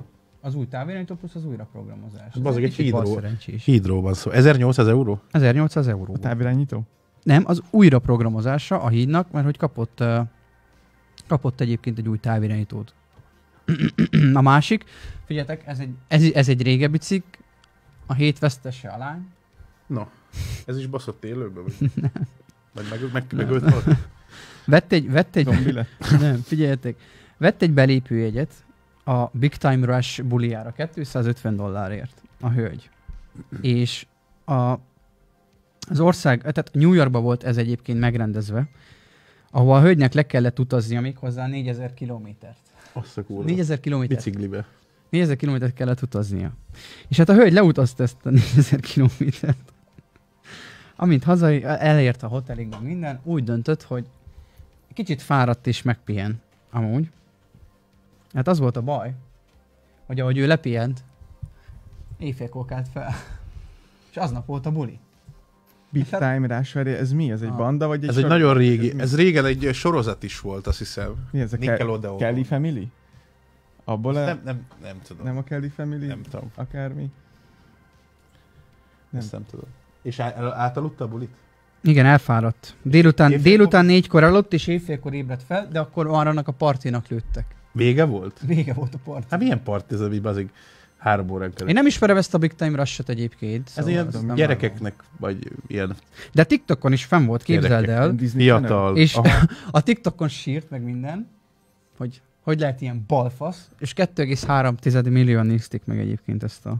Az új távirányító plusz az újraprogramozás. Az bazeg egy kicsit hídról. balszerencsés. Hídról van szó. 1800 euró? 1800 euró. A volt. távirányító? Nem, az újraprogramozása a hídnak, mert hogy kapott, uh, kapott egyébként egy új távirányítót. (clears throat) a másik, figyeljetek, ez egy, ez, ez egy régebbi cikk, a hét vesztese a lány. Na, ez is baszott élőben? Vagy, (laughs) vagy meg, meg, megölt valaki? Vett egy, vett egy, (laughs) nem, figyeljetek, vett egy belépőjegyet a Big Time Rush buliára 250 dollárért a hölgy. És a, az ország, tehát New Yorkban volt ez egyébként megrendezve, ahol a hölgynek le kellett utaznia még hozzá 4000 kilométert. Azt a kurva. 4000 kilométert. Biciklibe. 4000 kilométert kellett utaznia. És hát a hölgy leutazta ezt a 4000 kilométert. Amint haza elért a hotelig, meg minden, úgy döntött, hogy kicsit fáradt és megpihen. Amúgy. Hát az volt a baj, hogy ahogy ő lepihent, éjfélkor kelt fel. És aznap volt a buli. Big Time Rush, ez mi? Ez egy Ah. banda, vagy egy Ez egy sorozat? nagyon régi, mi? ez régen egy sorozat is volt, azt hiszem. Mi ez a Ke- Nickelodeon. Kelly Family? Abból a... Nem, nem, nem tudom. Nem a Kelly Family? nem tudom. Akármi? Nem. Ezt nem tudom. És á- átaludta a bulit? Igen, elfáradt. Délután, Éjfélkor- délután négykor aludt, és éjfélkor ébredt fel, de akkor már annak a partinak lőttek. Vége volt? Vége volt a part. Hát milyen part ez, ami bazig három órán kerül? Én nem ismerem ezt a Big Time Rush-ot egyébként. Ez szóval ilyen gyerekeknek, vagy ilyen. De TikTokon is fenn volt, képzeld Gyerekek. el. Disney fiatal. És Aha. (laughs) a TikTokon sírt meg minden, hogy hogy lehet ilyen balfasz, és 2,3 millióan nézték meg egyébként ezt a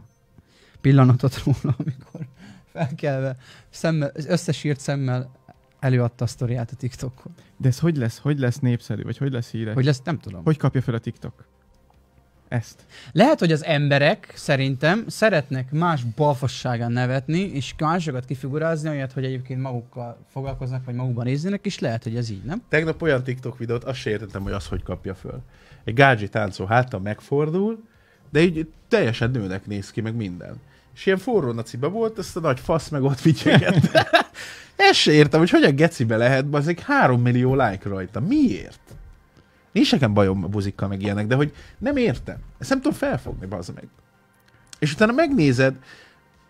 pillanatot róla, (laughs) amikor felkelve, szemmel, összesírt szemmel előadta a sztoriát a TikTokon. De ez hogy lesz? Hogy lesz népszerű? Vagy hogy lesz híres? Hogy lesz, nem tudom. hogy kapja fel a TikTok? Ezt. Lehet, hogy az emberek szerintem szeretnek más balfasságán nevetni, és másokat kifigurázni, olyat, hogy egyébként magukkal foglalkoznak, vagy magukban néznének, és lehet, hogy ez így, nem? Tegnap olyan TikTok videót, azt se értettem, hogy az hogy kapja föl. Egy gádzsi táncol hátra megfordul, de így teljesen nőnek néz ki, meg minden. És ilyen forró naciba volt, ezt a nagy fasz meg ott vicseget. (laughs) Ezt se értem, hogy hogyan gecibe lehet, az egy három millió like rajta. Miért? Nincs nekem bajom a buzikkal meg ilyenek, de hogy nem értem. Ezt nem tudom felfogni, bazd meg. És utána megnézed,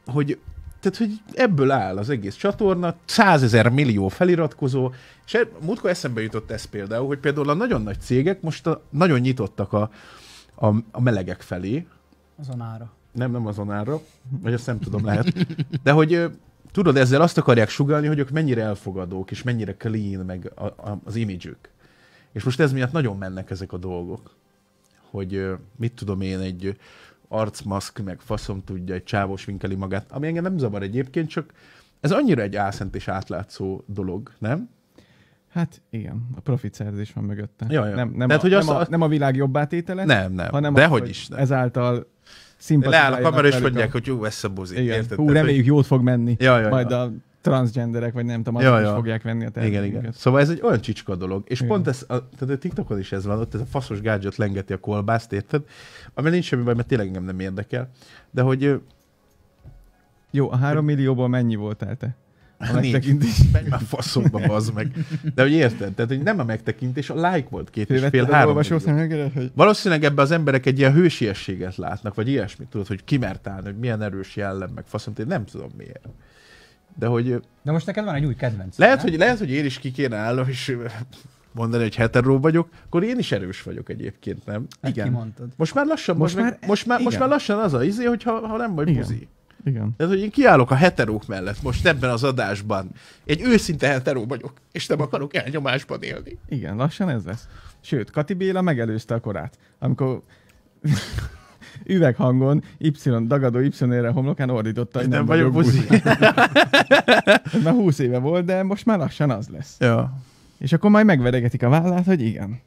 hogy tehát, hogy ebből áll az egész csatorna, százezer millió feliratkozó, és e- múltkor eszembe jutott ez például, hogy például a nagyon nagy cégek most a, nagyon nyitottak a, a, a melegek felé, Azon ára. nem, nem azon ára, vagy azt nem tudom, lehet, de hogy tudod, ezzel azt akarják sugalni, hogy ők mennyire elfogadók, és mennyire clean, meg a, a, az imidzsük. És most ez miatt nagyon mennek ezek a dolgok, hogy mit tudom én, egy arcmaszk, meg faszom tudja, egy csávós vinkeli magát, ami engem nem zavar egyébként, csak ez annyira egy álszent és átlátszó dolog, nem? Hát igen, a profit szerzés van mögötte. Ja, ja. Nem, nem, Tehát, a, hogy nem, azt- a, nem a világ jobbátétele, Nem, nem. hanem de az, hogy is nem. ezáltal Leáll a szimpatizáljanak kamera, és mondják, a- hogy jó, vesz a buzi. Igen. Érted? Hú, reméljük jót fog menni. Ja, ja, Majd ja. a transgenderek, vagy nem tudom, Ja, azok is ja. fogják venni a Igen, igen. termékeket. Szóval ez egy olyan csicska dolog. És Igen. pont ez, a, tehát a TikTokon is ez van, ott ez a faszos gadget lengeti a kolbászt, érted? Ami nincs semmi baj, mert tényleg engem nem érdekel. De hogy Jó, a három millióból mennyi voltál te? A megtekintés. (laughs) Menj már faszomba, bazd meg. De hogy érted? Tehát, hogy nem a megtekintés, a like volt két és fél, három szemüvegedet, hogy Valószínűleg ebbe az emberek egy ilyen hősiességet látnak, vagy ilyesmit, tudod, hogy kimert állni, hogy milyen erős jellem, meg faszom, én nem tudom miért. De hogy De most neked van egy új kedvenc. lehet, hogy, lehet, hogy én is ki kéne állnom, és mondani, hogy heteró vagyok, akkor én is erős vagyok egyébként, nem? Igen. Kimondtad. Most már lassan, Most most, már- most, már, most már lassan az a izé, hogyha ha nem vagy Igen. buzi. igen. Tehát, hogy én kiállok a heterók mellett most ebben az adásban. Egy őszinte heteró vagyok, és nem akarok elnyomásban élni. Igen, lassan ez lesz. Sőt, Kati Béla megelőzte a korát. Amikor üveghangon Y, dagadó Y-ére homlokán ordította, hogy Nem vagyok buzi. Ez már 20 éve volt, de most már lassan az lesz. Ja. És akkor majd megveregetik a vállát, hogy igen.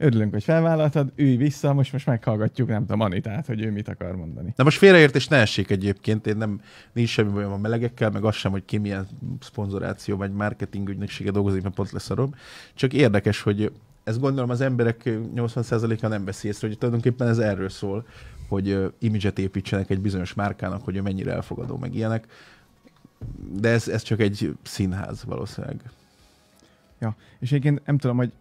Örülünk, hogy felvállaltad, ülj vissza, most most meghallgatjuk, nem tudom, Anitát, hogy ő mit akar mondani. Na most félreértés ne essék egyébként, én nem, nincs semmi bajom a melegekkel, meg az sem, hogy ki milyen szponzoráció vagy marketing ügynöksége dolgozik, mert pont leszarom. Csak érdekes, hogy ezt gondolom az emberek 80%-a nem veszi észre, hogy tulajdonképpen ez erről szól, hogy imidzset építsenek egy bizonyos márkának, hogy ő mennyire elfogadó, meg ilyenek. De ez, ez csak egy színház valószínűleg. És egyébként nem tudom, hogy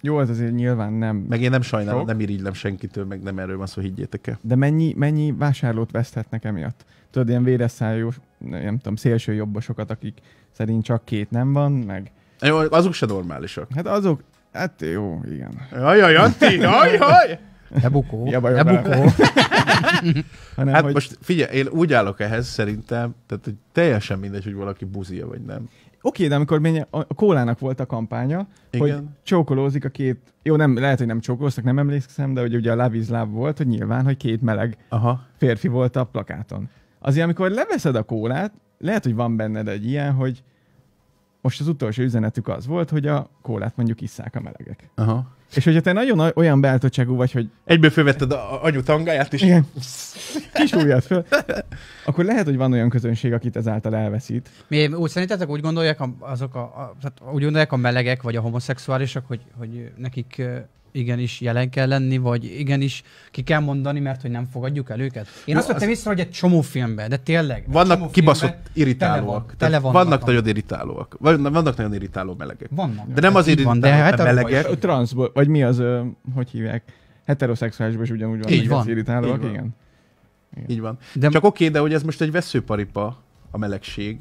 jó, ez azért nyilván nem, Meg én nem sajnálom, Sok. nem irigylem senkitől, meg nem erről van szó, higgyétek el. de mennyi, mennyi vásárlót veszthetnek emiatt? Tudod, ilyen véresszájú, nem tudom, szélső jobbosokat, akik szerint csak két nem van, meg Jó, azok se normálisak. hát azok, hát jó, igen. Jaj, jaj, Antti, jaj, jaj! Lebukó. Ja, baj, Lebukó. (laughs) Hanem, Hát hogy most figyelj, én úgy állok ehhez szerintem, tehát hogy teljesen mindegy, hogy valaki buzia vagy nem. Oké, de amikor mennyi, a, kólának volt a kampánya, hogy Igen. csókolózik a két, jó, nem, lehet, hogy nem csókolóztak, nem emlékszem, de hogy ugye a Love is Love volt, hogy nyilván, hogy két meleg Aha. férfi volt a plakáton. Azért, amikor leveszed a kólát, lehet, hogy van benned egy ilyen, hogy most az utolsó üzenetük az volt, hogy a kólát mondjuk isszák a melegek. Aha. És hogyha te nagyon olyan beálltottságú vagy, hogy Egyből fölvetted a, anyu tangáját, és igen, kis föl, akkor lehet, hogy van olyan közönség, akit ezáltal elveszít. Mi úgy szerintetek úgy gondolják a, azok a, a, tehát úgy gondolják a melegek vagy a homoszexuálisok, hogy, hogy nekik igenis jelen kell lenni, vagy igenis ki kell mondani, mert hogy nem fogadjuk el őket? Én Jó, azt vettem az- észre, hogy egy csomó filmben, de tényleg. vannak kibaszott irritálóak. tele tele vannak vannak nagyon irritálóak. Vannak, vannak nagyon irritáló melegek. Vannak. De nem azért van, de hát a- melegek. A transzból, vagy mi az, hogy hívják? Heteroszexuálisban is ugyanúgy van, Így van. az irritálóak, Így van. igen. Így van. De Csak oké, de hogy ez most egy veszőparipa, a melegség.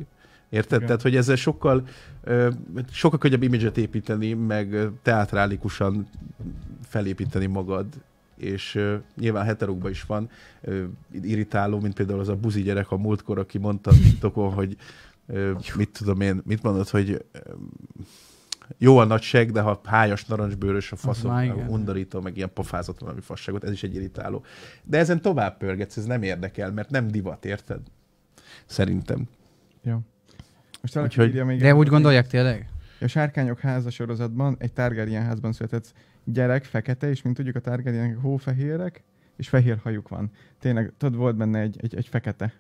Érted? Igen. Tehát, hogy ezzel sokkal, sokkal könnyebb imidzset építeni, meg ö, teatrálikusan felépíteni magad, és ö, nyilván heterokban is van ö, irritáló, mint például az a buzi gyerek a múltkor, aki mondta TikTokon, hogy ö, mit tudom én, mit mondod, hogy jó a nagy seg, de ha hájas narancsbőrös a faszom, undorító, meg ilyen pofázat valami fasságot, ez is egy irritáló. De ezen tovább pörgetsz, ez nem érdekel, mert nem divat, érted? Szerintem. Jó. Most Úgyhogy- írja még de úgy gondolják tényleg? A Sárkányok háza sorozatban egy Targaryen házban született gyerek, fekete, és mint tudjuk a Targaryenek hófehérek, és fehér hajuk van. Tényleg, tudod, volt benne egy, egy, egy fekete.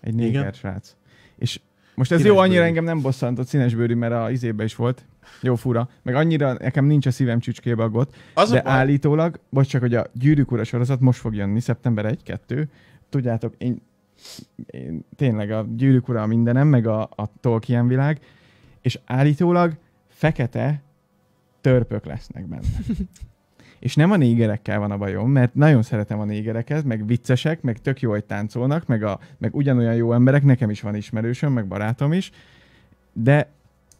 Egy néger Igen. srác. És most ez jó, annyira engem nem bosszantott színesbőrű, mert a izébe is volt. Jó fura. Meg annyira nekem nincs a szívem csücskébe a gott. Az De a állítólag, most csak, hogy a Gyűrűk Ura sorozat most fog jönni, szeptember 1-2. Tudjátok, én, én tényleg a Gyűrűk Ura a mindenem, meg a, a Tolkien világ, és állítólag fekete törpök lesznek benne. (laughs) és nem a négerekkel van a bajom, mert nagyon szeretem a négereket, meg viccesek, meg tök jó, hogy táncolnak, meg, a, meg ugyanolyan jó emberek, nekem is van ismerősöm, meg barátom is, de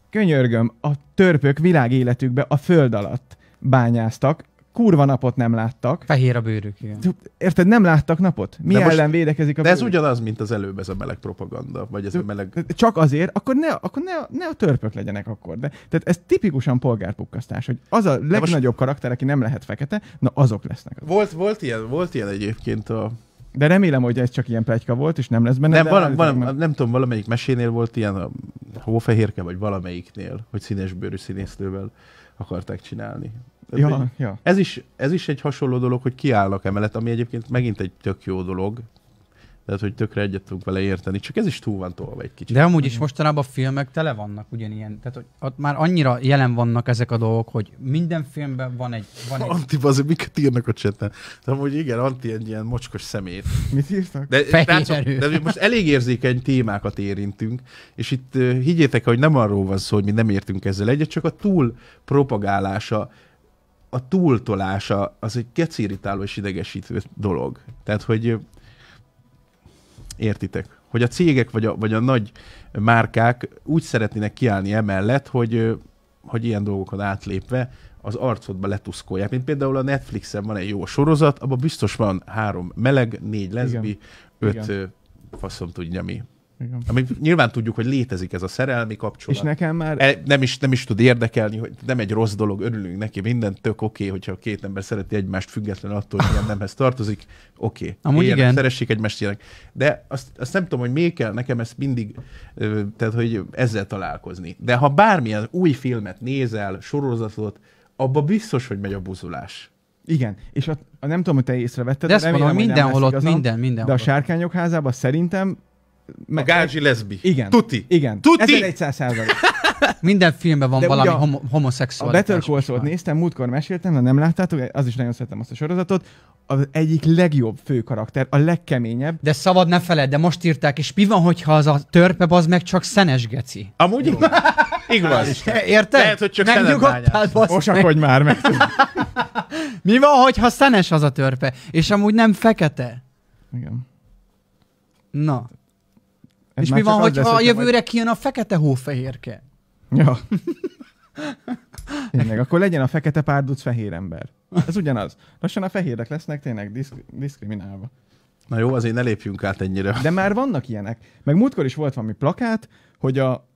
könyörgöm, a törpök világéletükbe a föld alatt bányáztak, kurva napot nem láttak. Fehér a bőrük, igen. Érted, nem láttak napot? Mi De most- ellen védekezik a De ez bőrük? ugyanaz, mint az előbb ez a meleg propaganda, vagy ez a meleg... Csak azért, akkor ne, akkor ne, ne a törpök legyenek akkor. De, tehát ez tipikusan polgárpukkasztás, hogy az a legnagyobb karakter, aki nem lehet fekete, na azok lesznek. Volt, volt, ilyen, volt ilyen egyébként a... De remélem, hogy ez csak ilyen pletyka volt, és nem lesz benne. Nem, de vala, állítólag vala, nem. nem tudom, valamelyik mesénél volt ilyen a hófehérke, vagy valamelyiknél, hogy színesbőrű színésznővel akarták csinálni. Tehát, hogy Ja, ja. Ez is, ez is egy hasonló dolog, hogy kiállnak emellett, ami egyébként megint egy tök jó dolog, Tehát, hogy tökre egyet tudunk vele érteni. Csak ez is túl van tolva egy kicsit. De amúgy is mostanában a filmek tele vannak ugyanilyen. Tehát, hogy ott már annyira jelen vannak ezek a dolgok, hogy minden filmben van egy... Van egy Anti, az, miket írnak a chaten. De amúgy igen, Anti egy ilyen mocskos szemét. Mit írtak? De, erő. de most elég érzékeny témákat érintünk, és itt higgyétek, hogy nem arról van szó, hogy mi nem értünk ezzel egyet, csak a túl propagálása, a túltolása az egy kecirritáló és idegesítő dolog. Tehát, hogy értitek, hogy a cégek vagy a, vagy a nagy márkák úgy szeretnének kiállni emellett, hogy, hogy ilyen dolgokat átlépve az arcodba letuszkolják. Mint például a Netflixen van egy jó sorozat, abban biztos van három meleg, négy leszbi, öt Igen. faszom tudja mi. Igen. Ami nyilván tudjuk, hogy létezik ez a szerelmi kapcsolat. És nekem már... E, nem, is, nem is tud érdekelni, hogy nem egy rossz dolog, örülünk neki, minden tök oké, okay, hogyha a két ember szereti egymást független attól, hogy milyen nemhez tartozik, oké. Okay. Amúgy igen. Szeressék egymást ilyenek. De azt, azt nem tudom, hogy miért kell nekem ezt mindig, tehát hogy ezzel találkozni. De ha bármilyen új filmet nézel, sorozatot, abba biztos, hogy megy a buzulás. Igen, és a, a, nem tudom, hogy te észrevetted, De ezt remélem, mondom, mindenhol ott, igazam, minden, mindenhol. De a sárkányok házában szerintem... A gázsi leszbi. Igen. Tuti. Igen. Tuti! 1100 százalék. (laughs) Minden filmben van De valami ugye a- homo- A homoszexualitás. Better Call Saul-t néztem, múltkor meséltem, ha nem láttátok, az is nagyon szeretem azt a sorozatot. Az egyik legjobb fő karakter, a legkeményebb. De szabad ne feled, de most írták, és mi van, hogyha az a törpe az meg csak szenes geci? Amúgy (laughs) igaz. igaz. Érted? Lehet, hogy csak Megnyugodtál, bassz meg. Osakodj már meg. (laughs) Mi van, hogyha szenes az a törpe, és amúgy nem fekete? Igen. Na. Ez és mi van, lesz, a hogy jövőre kijön a fekete hófehérke? Majd... Ja. Tényleg, akkor legyen a fekete párduc fehér ember. Ez ugyanaz. Lassan a fehérek lesznek tényleg diszk- diszkriminálva. Na jó, azért ne lépjünk át ennyire. De már vannak ilyenek. Meg múltkor is volt valami plakát, hogy a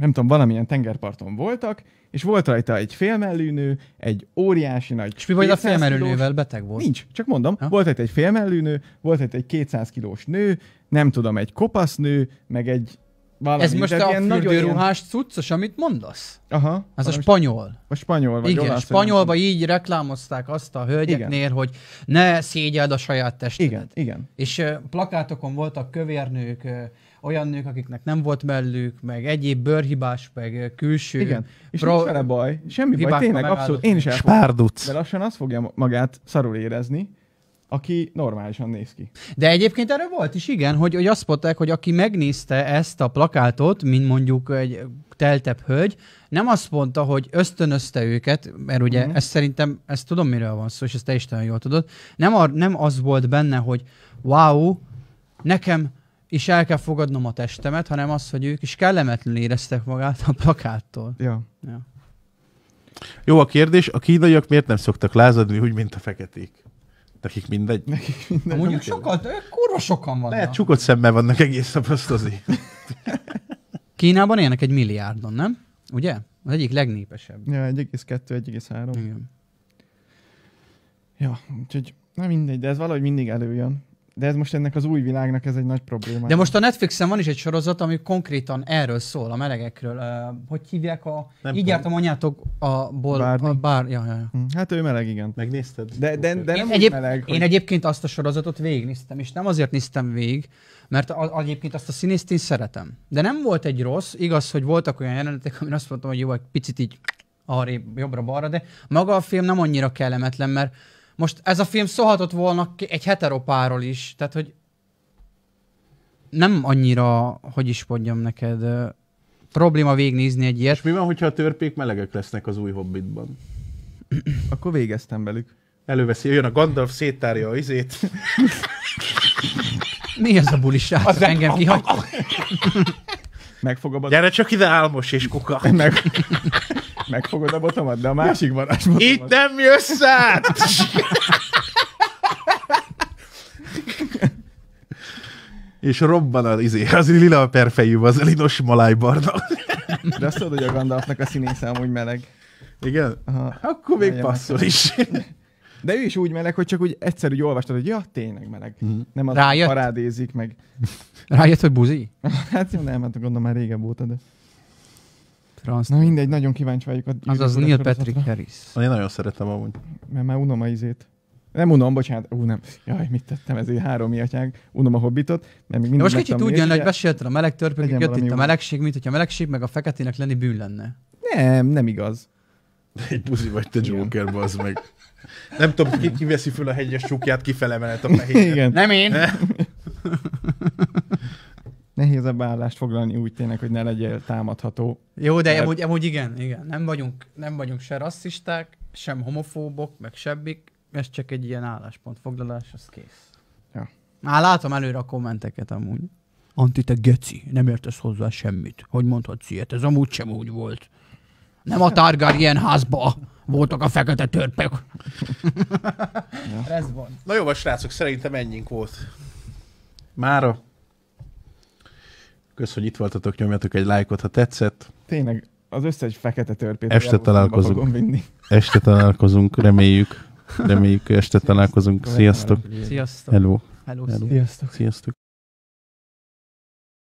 nem tudom, valamilyen tengerparton voltak, és volt rajta egy félmellűnő, egy óriási nagy... És mi vagy a 200 félmerülővel kilós- beteg volt? Nincs, csak mondom. Ja. Volt itt egy félmellűnő, volt itt egy 200 kilós nő, nem tudom, egy kopasz nő, meg egy valami. Ez most a nagyon ilyen- fürdőruhás cuccos, amit mondasz? Aha. Az a spanyol. vagy spanyol, vagy Igen, spanyolba így reklámozták azt a hölgyeknél, hogy ne szégyeld a saját testedet. Igen, igen. És ö, plakátokon voltak kövérnők, ö, olyan nők, akiknek nem volt mellük, meg egyéb bőrhibás, meg külső. Igen. És Pro- nincs vele baj. Semmi baj, tényleg, abszolút. Én is el fogom. Spárduc. De lassan azt fogja magát szarul érezni, aki normálisan néz ki. De egyébként erről volt is, igen, hogy, hogy azt mondták, hogy aki megnézte ezt a plakátot, mint mondjuk egy teltebb hölgy, nem azt mondta, hogy ösztönözte őket, mert ugye mm. ezt szerintem, ezt tudom, miről van szó, és ezt te is nagyon jól tudod, nem, ar, nem az volt benne, hogy wow, nekem is el kell fogadnom a testemet, hanem az, hogy ők is kellemetlenül éreztek magát a plakáttól. Ja. Ja. Jó a kérdés, a kínaiak miért nem szoktak lázadni úgy, mint a feketék? Nekik mindegy. Nekik minden. Mondjuk sokan, ők kurva sokan vannak. Lehet csukott szemmel vannak egész nap, azt azért. (laughs) Kínában élnek egy milliárdon, nem? Ugye? Az egyik legnépesebb. Ja, 1,2, 1,3. Igen. Ja, úgyhogy na mindegy, de ez valahogy mindig előjön. De ez most ennek az új világnak ez egy nagy probléma. De most a Netflixen van is egy sorozat, ami konkrétan erről szól, a melegekről. Uh, hogy hívják a... Nem így jártam anyátok a bol... A bár... Ja, ja, ja. Hm, Hát ő meleg, igen. Megnézted? De, de, de Én, nem egyéb, úgy meleg, én hogy... egyébként azt a sorozatot végignéztem, és nem azért néztem végig, mert a, egyébként azt a színészt én szeretem. De nem volt egy rossz, igaz, hogy voltak olyan jelenetek, amin azt mondtam, hogy jó, egy picit így arrébb, jobbra-balra, de maga a film nem annyira kellemetlen, mert most ez a film szólhatott volna egy heteropáról is, tehát hogy nem annyira, hogy is mondjam neked, probléma végignézni egy ilyet. És mi van, hogyha a törpék melegek lesznek az új Hobbitban? (clears throat) Akkor végeztem velük. Előveszi, jön a Gandalf, széttárja a izét. (laughs) Mi ez a buli srác? Engem kihagy. (laughs) Megfogod a, Gyere csak ide, Álmos és Kuka. meg, (laughs) megfogod a botomat, de a másik varázsbotomat. Itt nem jössz át! és robban az izé, az lila perfejű, az linos malájbarna. De azt tudod, hogy a Gandalfnak a színésze amúgy meleg. Igen? Aha. Akkor még Nagyon passzol is. De ő is úgy meleg, hogy csak úgy egyszer úgy olvastad, hogy ja, tényleg meleg. Mhm. Nem az Rájött? parádézik meg. Rájött, hogy buzi? (laughs) Hát nem, hát gondolom már régebb óta, de... Franz. Na mindegy, nagyon kíváncsi vagyok Az az Neil Patrick Harris. Én nagyon szeretem amúgy. Mert már unom a izét. Nem unom, bocsánat. Ú, nem. Jaj, mit tettem, ezért három ilyetság. Unom a hobbitot, mert még mindig most kicsit úgy jön, hogy mesélted a meleg törpöket, jött itt a melegség, mint hogyha a melegség meg a feketének lenni bűn lenne. Nem, nem igaz. Egy buzi vagy te. Joker, bazd meg. Nem tudom, ki, ki veszi föl a hegyes csukját, kifele menet a (laughs) fehér. Igen. Nem én! (laughs) Nehézebb állást foglalni úgy tényleg, hogy ne legyél támadható. Jó, de Mert- amúgy, amúgy igen, igen. Nem vagyunk, nem vagyunk se rasszisták, sem homofóbok, meg sebbik. Ez csak egy ilyen álláspontfoglalás, az kész. Ja. Már látom előre a kommenteket amúgy. Anti, te geci, nem értesz hozzá semmit. Hogy mondhatsz ilyet? Ez amúgy sem úgy volt. Nem a Targaryen házba voltak a fekete törpek. (laughs) Ez van. Na jó, srácok, szerintem ennyink volt. Mára. Kösz, hogy itt voltatok, nyomjatok egy lájkot, ha tetszett. Tényleg az összes fekete törpét. Este találkozunk. fogom vinni. Este találkozunk, reméljük. (laughs) Reméljük, este találkozunk. Sziasztok. Sziasztok. Hello. Hello. Hello. Sziasztok. Sziasztok.